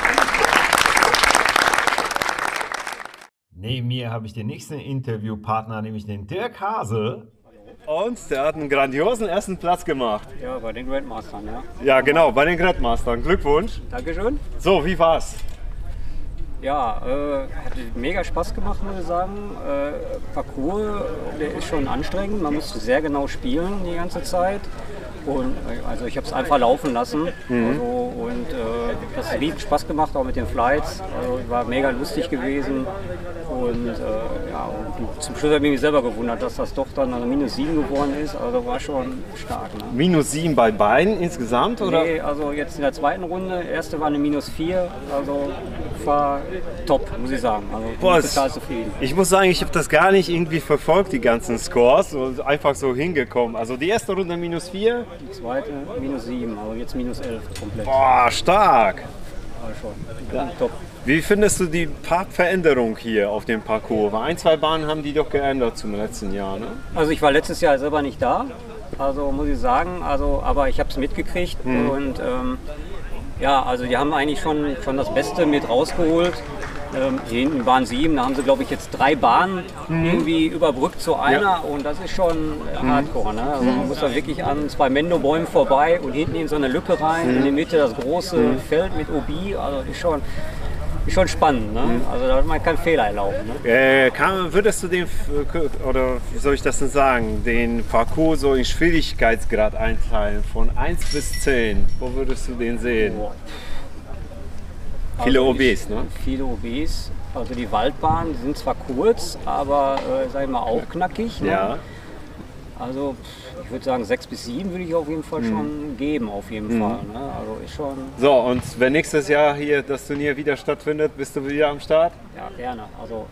[laughs] Neben mir habe ich den nächsten Interviewpartner, nämlich den Dirk Hase. Und der hat einen grandiosen ersten Platz gemacht. Ja, bei den Grandmastern, ja. Ja, genau, bei den Grandmastern. Glückwunsch. Dankeschön. So, wie war's? Ja, äh, hat mega Spaß gemacht, muss ich sagen. Äh, Parcours, der ist schon anstrengend. Man muss sehr genau spielen die ganze Zeit. Und äh, also ich habe es einfach laufen lassen. Also, und äh, das hat riesen Spaß gemacht, auch mit den Flights. Also, war mega lustig gewesen. Und äh, ja, und zum Schluss habe ich mich selber gewundert, dass das doch dann eine minus 7 geworden ist. Also war schon stark. Ne? Minus 7 bei beiden insgesamt, oder? Nee, also jetzt in der zweiten Runde, erste war eine minus 4, also war top, muss ich sagen. Also bin Boah, ich es- total zufrieden. Ich muss sagen, ich habe das gar nicht irgendwie verfolgt, die ganzen Scores. Und einfach so hingekommen. Also die erste Runde minus 4. Die zweite minus 7, also jetzt minus 11 komplett. Boah, stark. Schon top. Wie findest du die Veränderung hier auf dem Parcours? Weil ein, zwei Bahnen haben die doch geändert zum letzten Jahr, ne? Also ich war letztes Jahr selber nicht da, also muss ich sagen, also, aber ich habe es mitgekriegt und ähm, ja, also die haben eigentlich schon, schon das Beste mit rausgeholt Ähm, hier hinten waren sieben, da haben sie glaube ich jetzt drei Bahnen irgendwie überbrückt zu einer und das ist schon äh, hardcore. Ne? Also man muss da wirklich an zwei Mendo-Bäumen vorbei und hinten in so eine Lücke rein, in der Mitte das große Feld mit Obi, also ist schon, ist schon spannend. Ne? Also da hat man keinen Fehler erlauben. Ne? Äh, kann, würdest du den, f- oder wie soll ich das denn sagen, den Parcours so in Schwierigkeitsgrad einteilen, von 1 bis 10? Wo würdest du den sehen? Boah. Viele Also OBs, ich- ne? Viele OBs. Also die Waldbahnen sind zwar kurz, aber äh, sag ich mal auch knackig. Ne? Ja. Also ich würde sagen sechs bis sieben würde ich auf jeden Mhm. Fall schon geben, auf jeden Fall. Ne? Also ist schon, So, und wenn nächstes Jahr hier das Turnier wieder stattfindet, bist du wieder am Start? ja gerne. Also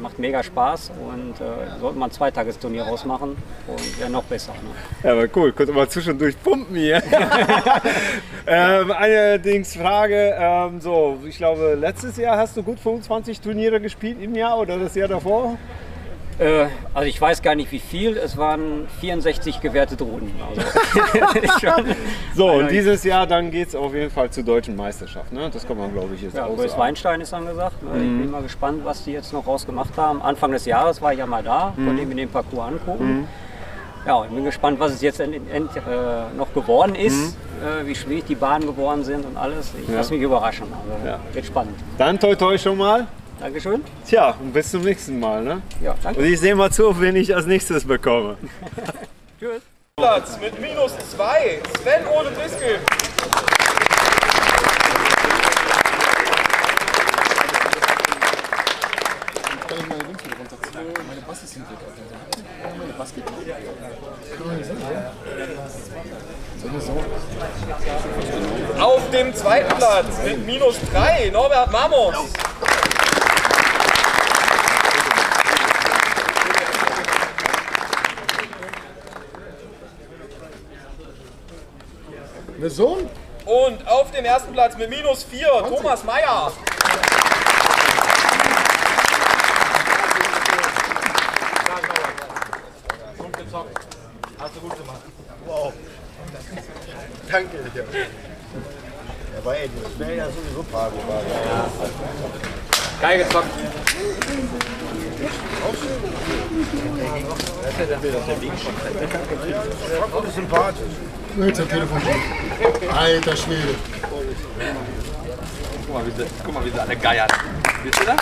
macht mega Spaß und äh, sollte man ein Zweitagesturnier rausmachen und wäre noch besser. Ne? Ja, aber cool, konnte mal zwischendurch pumpen hier. [laughs] ähm, allerdings Frage, ähm, so, ich glaube, letztes Jahr hast du gut 25 Turniere gespielt im Jahr oder das Jahr davor? Äh, also ich weiß gar nicht wie viel, es waren 64 gewertete Runden. Also, [laughs] So, und dieses Jahr dann geht es auf jeden Fall zur deutschen Meisterschaft, ne? Das kann man, glaube ich, jetzt Ja, auch sagen. Weinstein ist angesagt. Mhm. Ich bin mal gespannt, was die jetzt noch rausgemacht haben. Anfang des Jahres war ich ja mal da, Mhm. konnte mir den Parcours angucken. Ja, ich bin gespannt, was es jetzt end, end, äh, noch geworden ist, äh, wie schwierig die Bahnen geworden sind und alles. Ich Mhm. Ja. lasse mich überraschen. Also, Ja. Wird spannend. Dann toi toi schon mal. Dankeschön. Tja, und bis zum nächsten Mal, ne? Ja, danke. Und ich sehe mal zu, wen ich als nächstes bekomme. [laughs] Tschüss. Platz mit minus 2, Sven Ole Driskel. Auf dem zweiten Platz mit minus 3, Norbert Mamos. Eine Sohn? Und auf dem ersten Platz mit minus 4, Thomas Meyer. Danke. Er war ja, das wäre ja sowieso Frage. Ja. Geil gezockt. Frankfurt ist sympathisch. Jetzt am Telefon. Alter Schwede. Guck mal, wie sie alle geiern. Wisst ihr das?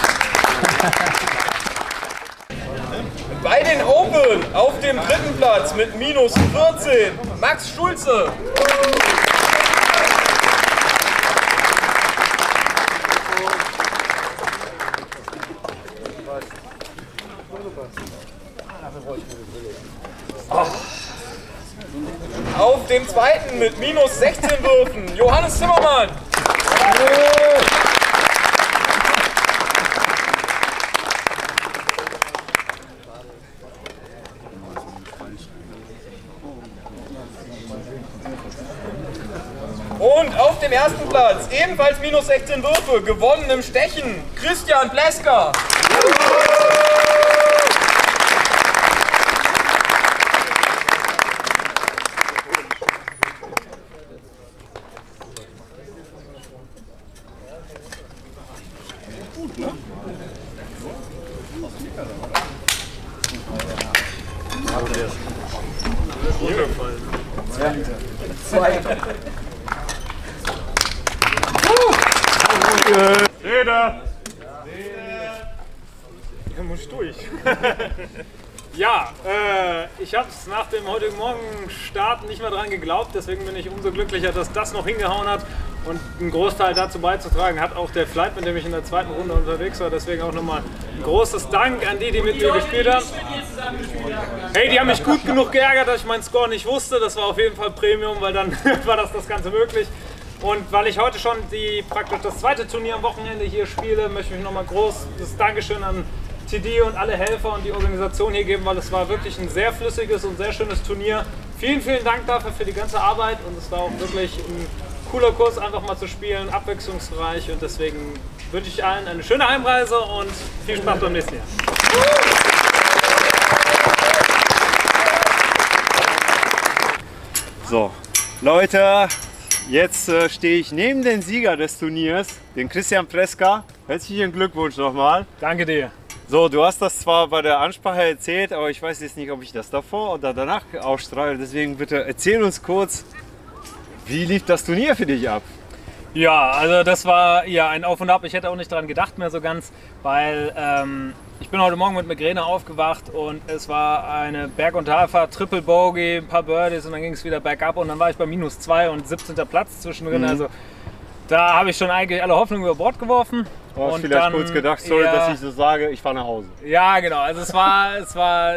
Bei den Open auf dem dritten Platz mit minus 14, Max Schulze. Auf dem zweiten mit minus 16 Würfen, Johannes Zimmermann. Und auf dem ersten Platz, ebenfalls minus 16 Würfe, gewonnen im Stechen, Christian Blesker. Rede! Da muss ich durch. ja, äh, ich habe es nach dem heutigen Morgen Start nicht mehr dran geglaubt, deswegen bin ich umso glücklicher, dass das noch hingehauen hat und einen Großteil dazu beizutragen hat auch der Flight, mit dem ich in der zweiten Runde unterwegs war. Deswegen auch nochmal ein großes Dank an die, die mit mir gespielt haben. Hey, die haben mich gut genug geärgert, dass ich meinen Score nicht wusste. Das war auf jeden Fall Premium, weil dann [laughs] war das das Ganze möglich. Und weil ich heute schon die, praktisch das zweite Turnier am Wochenende hier spiele, möchte ich nochmal großes Dankeschön an TD und alle Helfer und die Organisation hier geben, weil es war wirklich ein sehr flüssiges und sehr schönes Turnier. Vielen, vielen Dank dafür für die ganze Arbeit und es war auch wirklich ein cooler Kurs, einfach mal zu spielen, abwechslungsreich und deswegen wünsche ich allen eine schöne Heimreise und viel Spaß beim nächsten Jahr. So, Leute, jetzt äh, stehe ich neben den Sieger des Turniers, den Christian Preska. Herzlichen Glückwunsch nochmal. Danke dir. So, du hast das zwar bei der Ansprache erzählt, aber ich weiß jetzt nicht, ob ich das davor oder danach ausstrahle. Deswegen bitte erzähl uns kurz, wie lief das Turnier für dich ab? Ja, also das war ja ein Auf und Ab. Ich hätte auch nicht daran gedacht mehr so ganz, weil ähm, ich bin heute Morgen mit Migräne aufgewacht und es war eine Berg- und Talfahrt, Triple Bogey, ein paar Birdies und dann ging es wieder bergab und dann war ich bei minus 2 und 17. Platz zwischendrin. Mhm. Also da habe ich schon eigentlich alle Hoffnung über Bord geworfen. Du hast und vielleicht dann kurz gedacht, sorry, eher- dass ich so sage, ich fahre nach Hause. Ja, genau. Also es war, [laughs] es war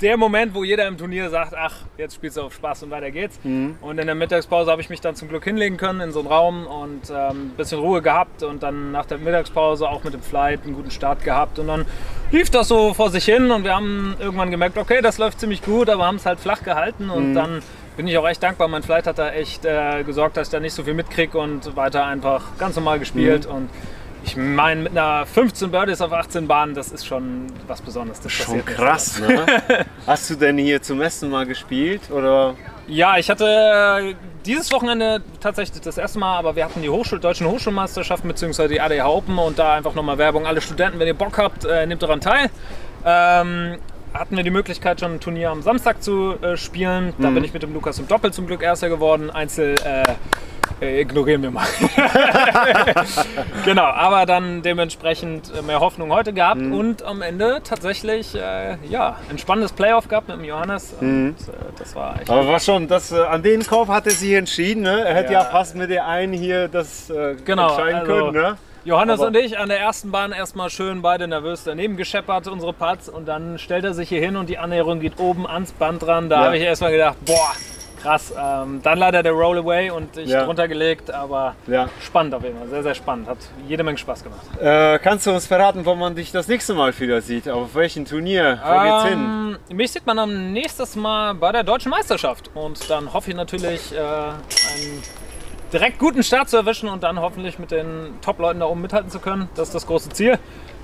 der Moment, wo jeder im Turnier sagt, ach, jetzt spielst du auf Spaß und weiter geht's. Und in der Mittagspause habe ich mich dann zum Glück hinlegen können in so einen Raum und ähm, ein bisschen Ruhe gehabt und dann nach der Mittagspause auch mit dem Flight einen guten Start gehabt und dann lief das so vor sich hin und wir haben irgendwann gemerkt, okay, das läuft ziemlich gut, aber haben es halt flach gehalten und dann bin ich auch echt dankbar. Mein Flight hat da echt äh, gesorgt, dass ich da nicht so viel mitkriege und weiter einfach ganz normal gespielt und ich meine, mit einer 15 Birdies auf 18 Bahnen, das ist schon was Besonderes. Das Schon krass, [laughs] ne? Hast du denn hier zum Essen mal gespielt? Oder? Ja, ich hatte äh, dieses Wochenende tatsächlich das erste Mal, aber wir hatten die Hochschul deutschen Hochschulmeisterschaften bzw. die ADH Open und da einfach nochmal Werbung. Alle Studenten, wenn ihr Bock habt, äh, nehmt daran teil. Ähm, hatten wir die Möglichkeit, schon ein Turnier am Samstag zu äh, spielen. Da bin ich mit dem Lukas im Doppel zum Glück Erster geworden. Einzel äh, äh, ignorieren wir mal. [laughs] genau, aber dann dementsprechend äh, mehr Hoffnung heute gehabt und am Ende tatsächlich äh, ja, ein spannendes Playoff gehabt mit dem Johannes. Und, äh, das war echt Aber war schon, das, äh, an den Kauf hat er sich entschieden. Ne? Er hätte ja, Ja. fast mit der einen hier das äh, Genau, entscheiden also- können. Ne? Johannes Aber- und ich an der ersten Bahn erstmal schön beide nervös daneben gescheppert, unsere Putts. Und dann stellt er sich hier hin und die Annäherung geht oben ans Band dran. Da Ja. habe ich erstmal gedacht, boah, krass. Ähm, dann leider der Rollaway und ich Ja. drunter gelegt. Aber Ja. spannend auf jeden Fall, sehr, sehr spannend. Hat jede Menge Spaß gemacht. Äh, kannst du uns verraten, wo man dich das nächste Mal wieder sieht? Auf welchem Turnier? Wo geht's hin? Ähm, mich sieht man am nächsten Mal bei der Deutschen Meisterschaft. Und dann hoffe ich natürlich, äh, einen direkt guten Start zu erwischen und dann hoffentlich mit den Top-Leuten da oben mithalten zu können. Das ist das große Ziel.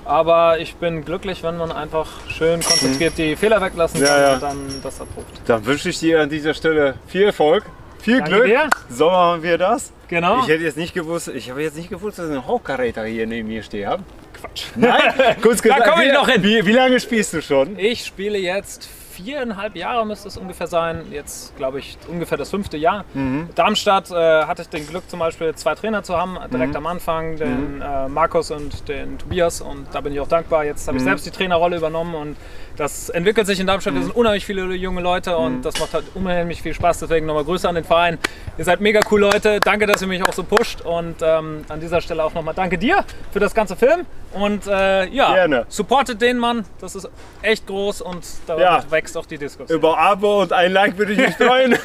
Aber ich bin glücklich, wenn man einfach schön konzentriert die Fehler weglassen Ja, kann ja. und dann das abruft. Dann wünsche ich dir an dieser Stelle viel Erfolg, viel Danke Glück. dir. So machen wir das. Genau. Ich hätte jetzt nicht gewusst, ich habe jetzt nicht gewusst, dass ein Hochkaräter hier neben mir steht. Hab? Quatsch. Nein, [laughs] kurz gesagt. komm ich wie- noch hin. Wie, wie lange spielst du schon? Ich spiele jetzt viereinhalb Jahre müsste es ungefähr sein. Jetzt glaube ich ungefähr das fünfte Jahr. Darmstadt äh, hatte ich den Glück zum Beispiel zwei Trainer zu haben, direkt am Anfang, den äh, Markus und den Tobias und da bin ich auch dankbar. Jetzt habe ich selbst die Trainerrolle übernommen und das entwickelt sich in Darmstadt. Wir sind unheimlich viele junge Leute und das macht halt unheimlich viel Spaß. Deswegen nochmal Grüße an den Verein. Ihr seid mega cool Leute. Danke, dass ihr mich auch so pusht und ähm, an dieser Stelle auch nochmal danke dir für das ganze Film und äh, ja, Gerne. supportet den Mann. Das ist echt groß und da Ja. wächst auch die Diskussion. Über Abo und ein Like würde ich mich freuen.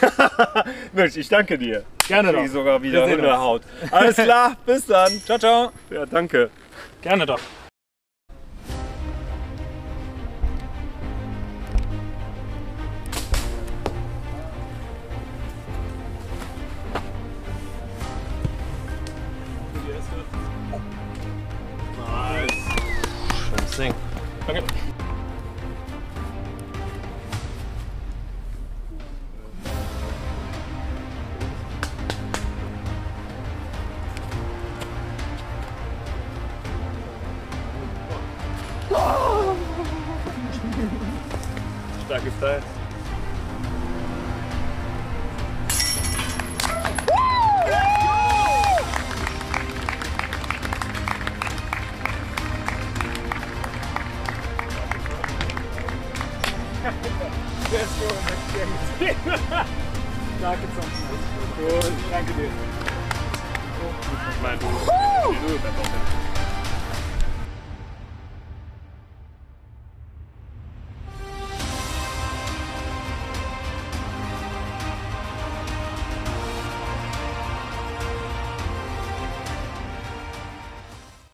[laughs] Mensch, ich danke dir. Gerne Ich doch. sogar wieder. Hundehaut. Alles klar, bis dann. Ciao, ciao. Ja, danke. Gerne doch. Danke. Starkes Teil. Starke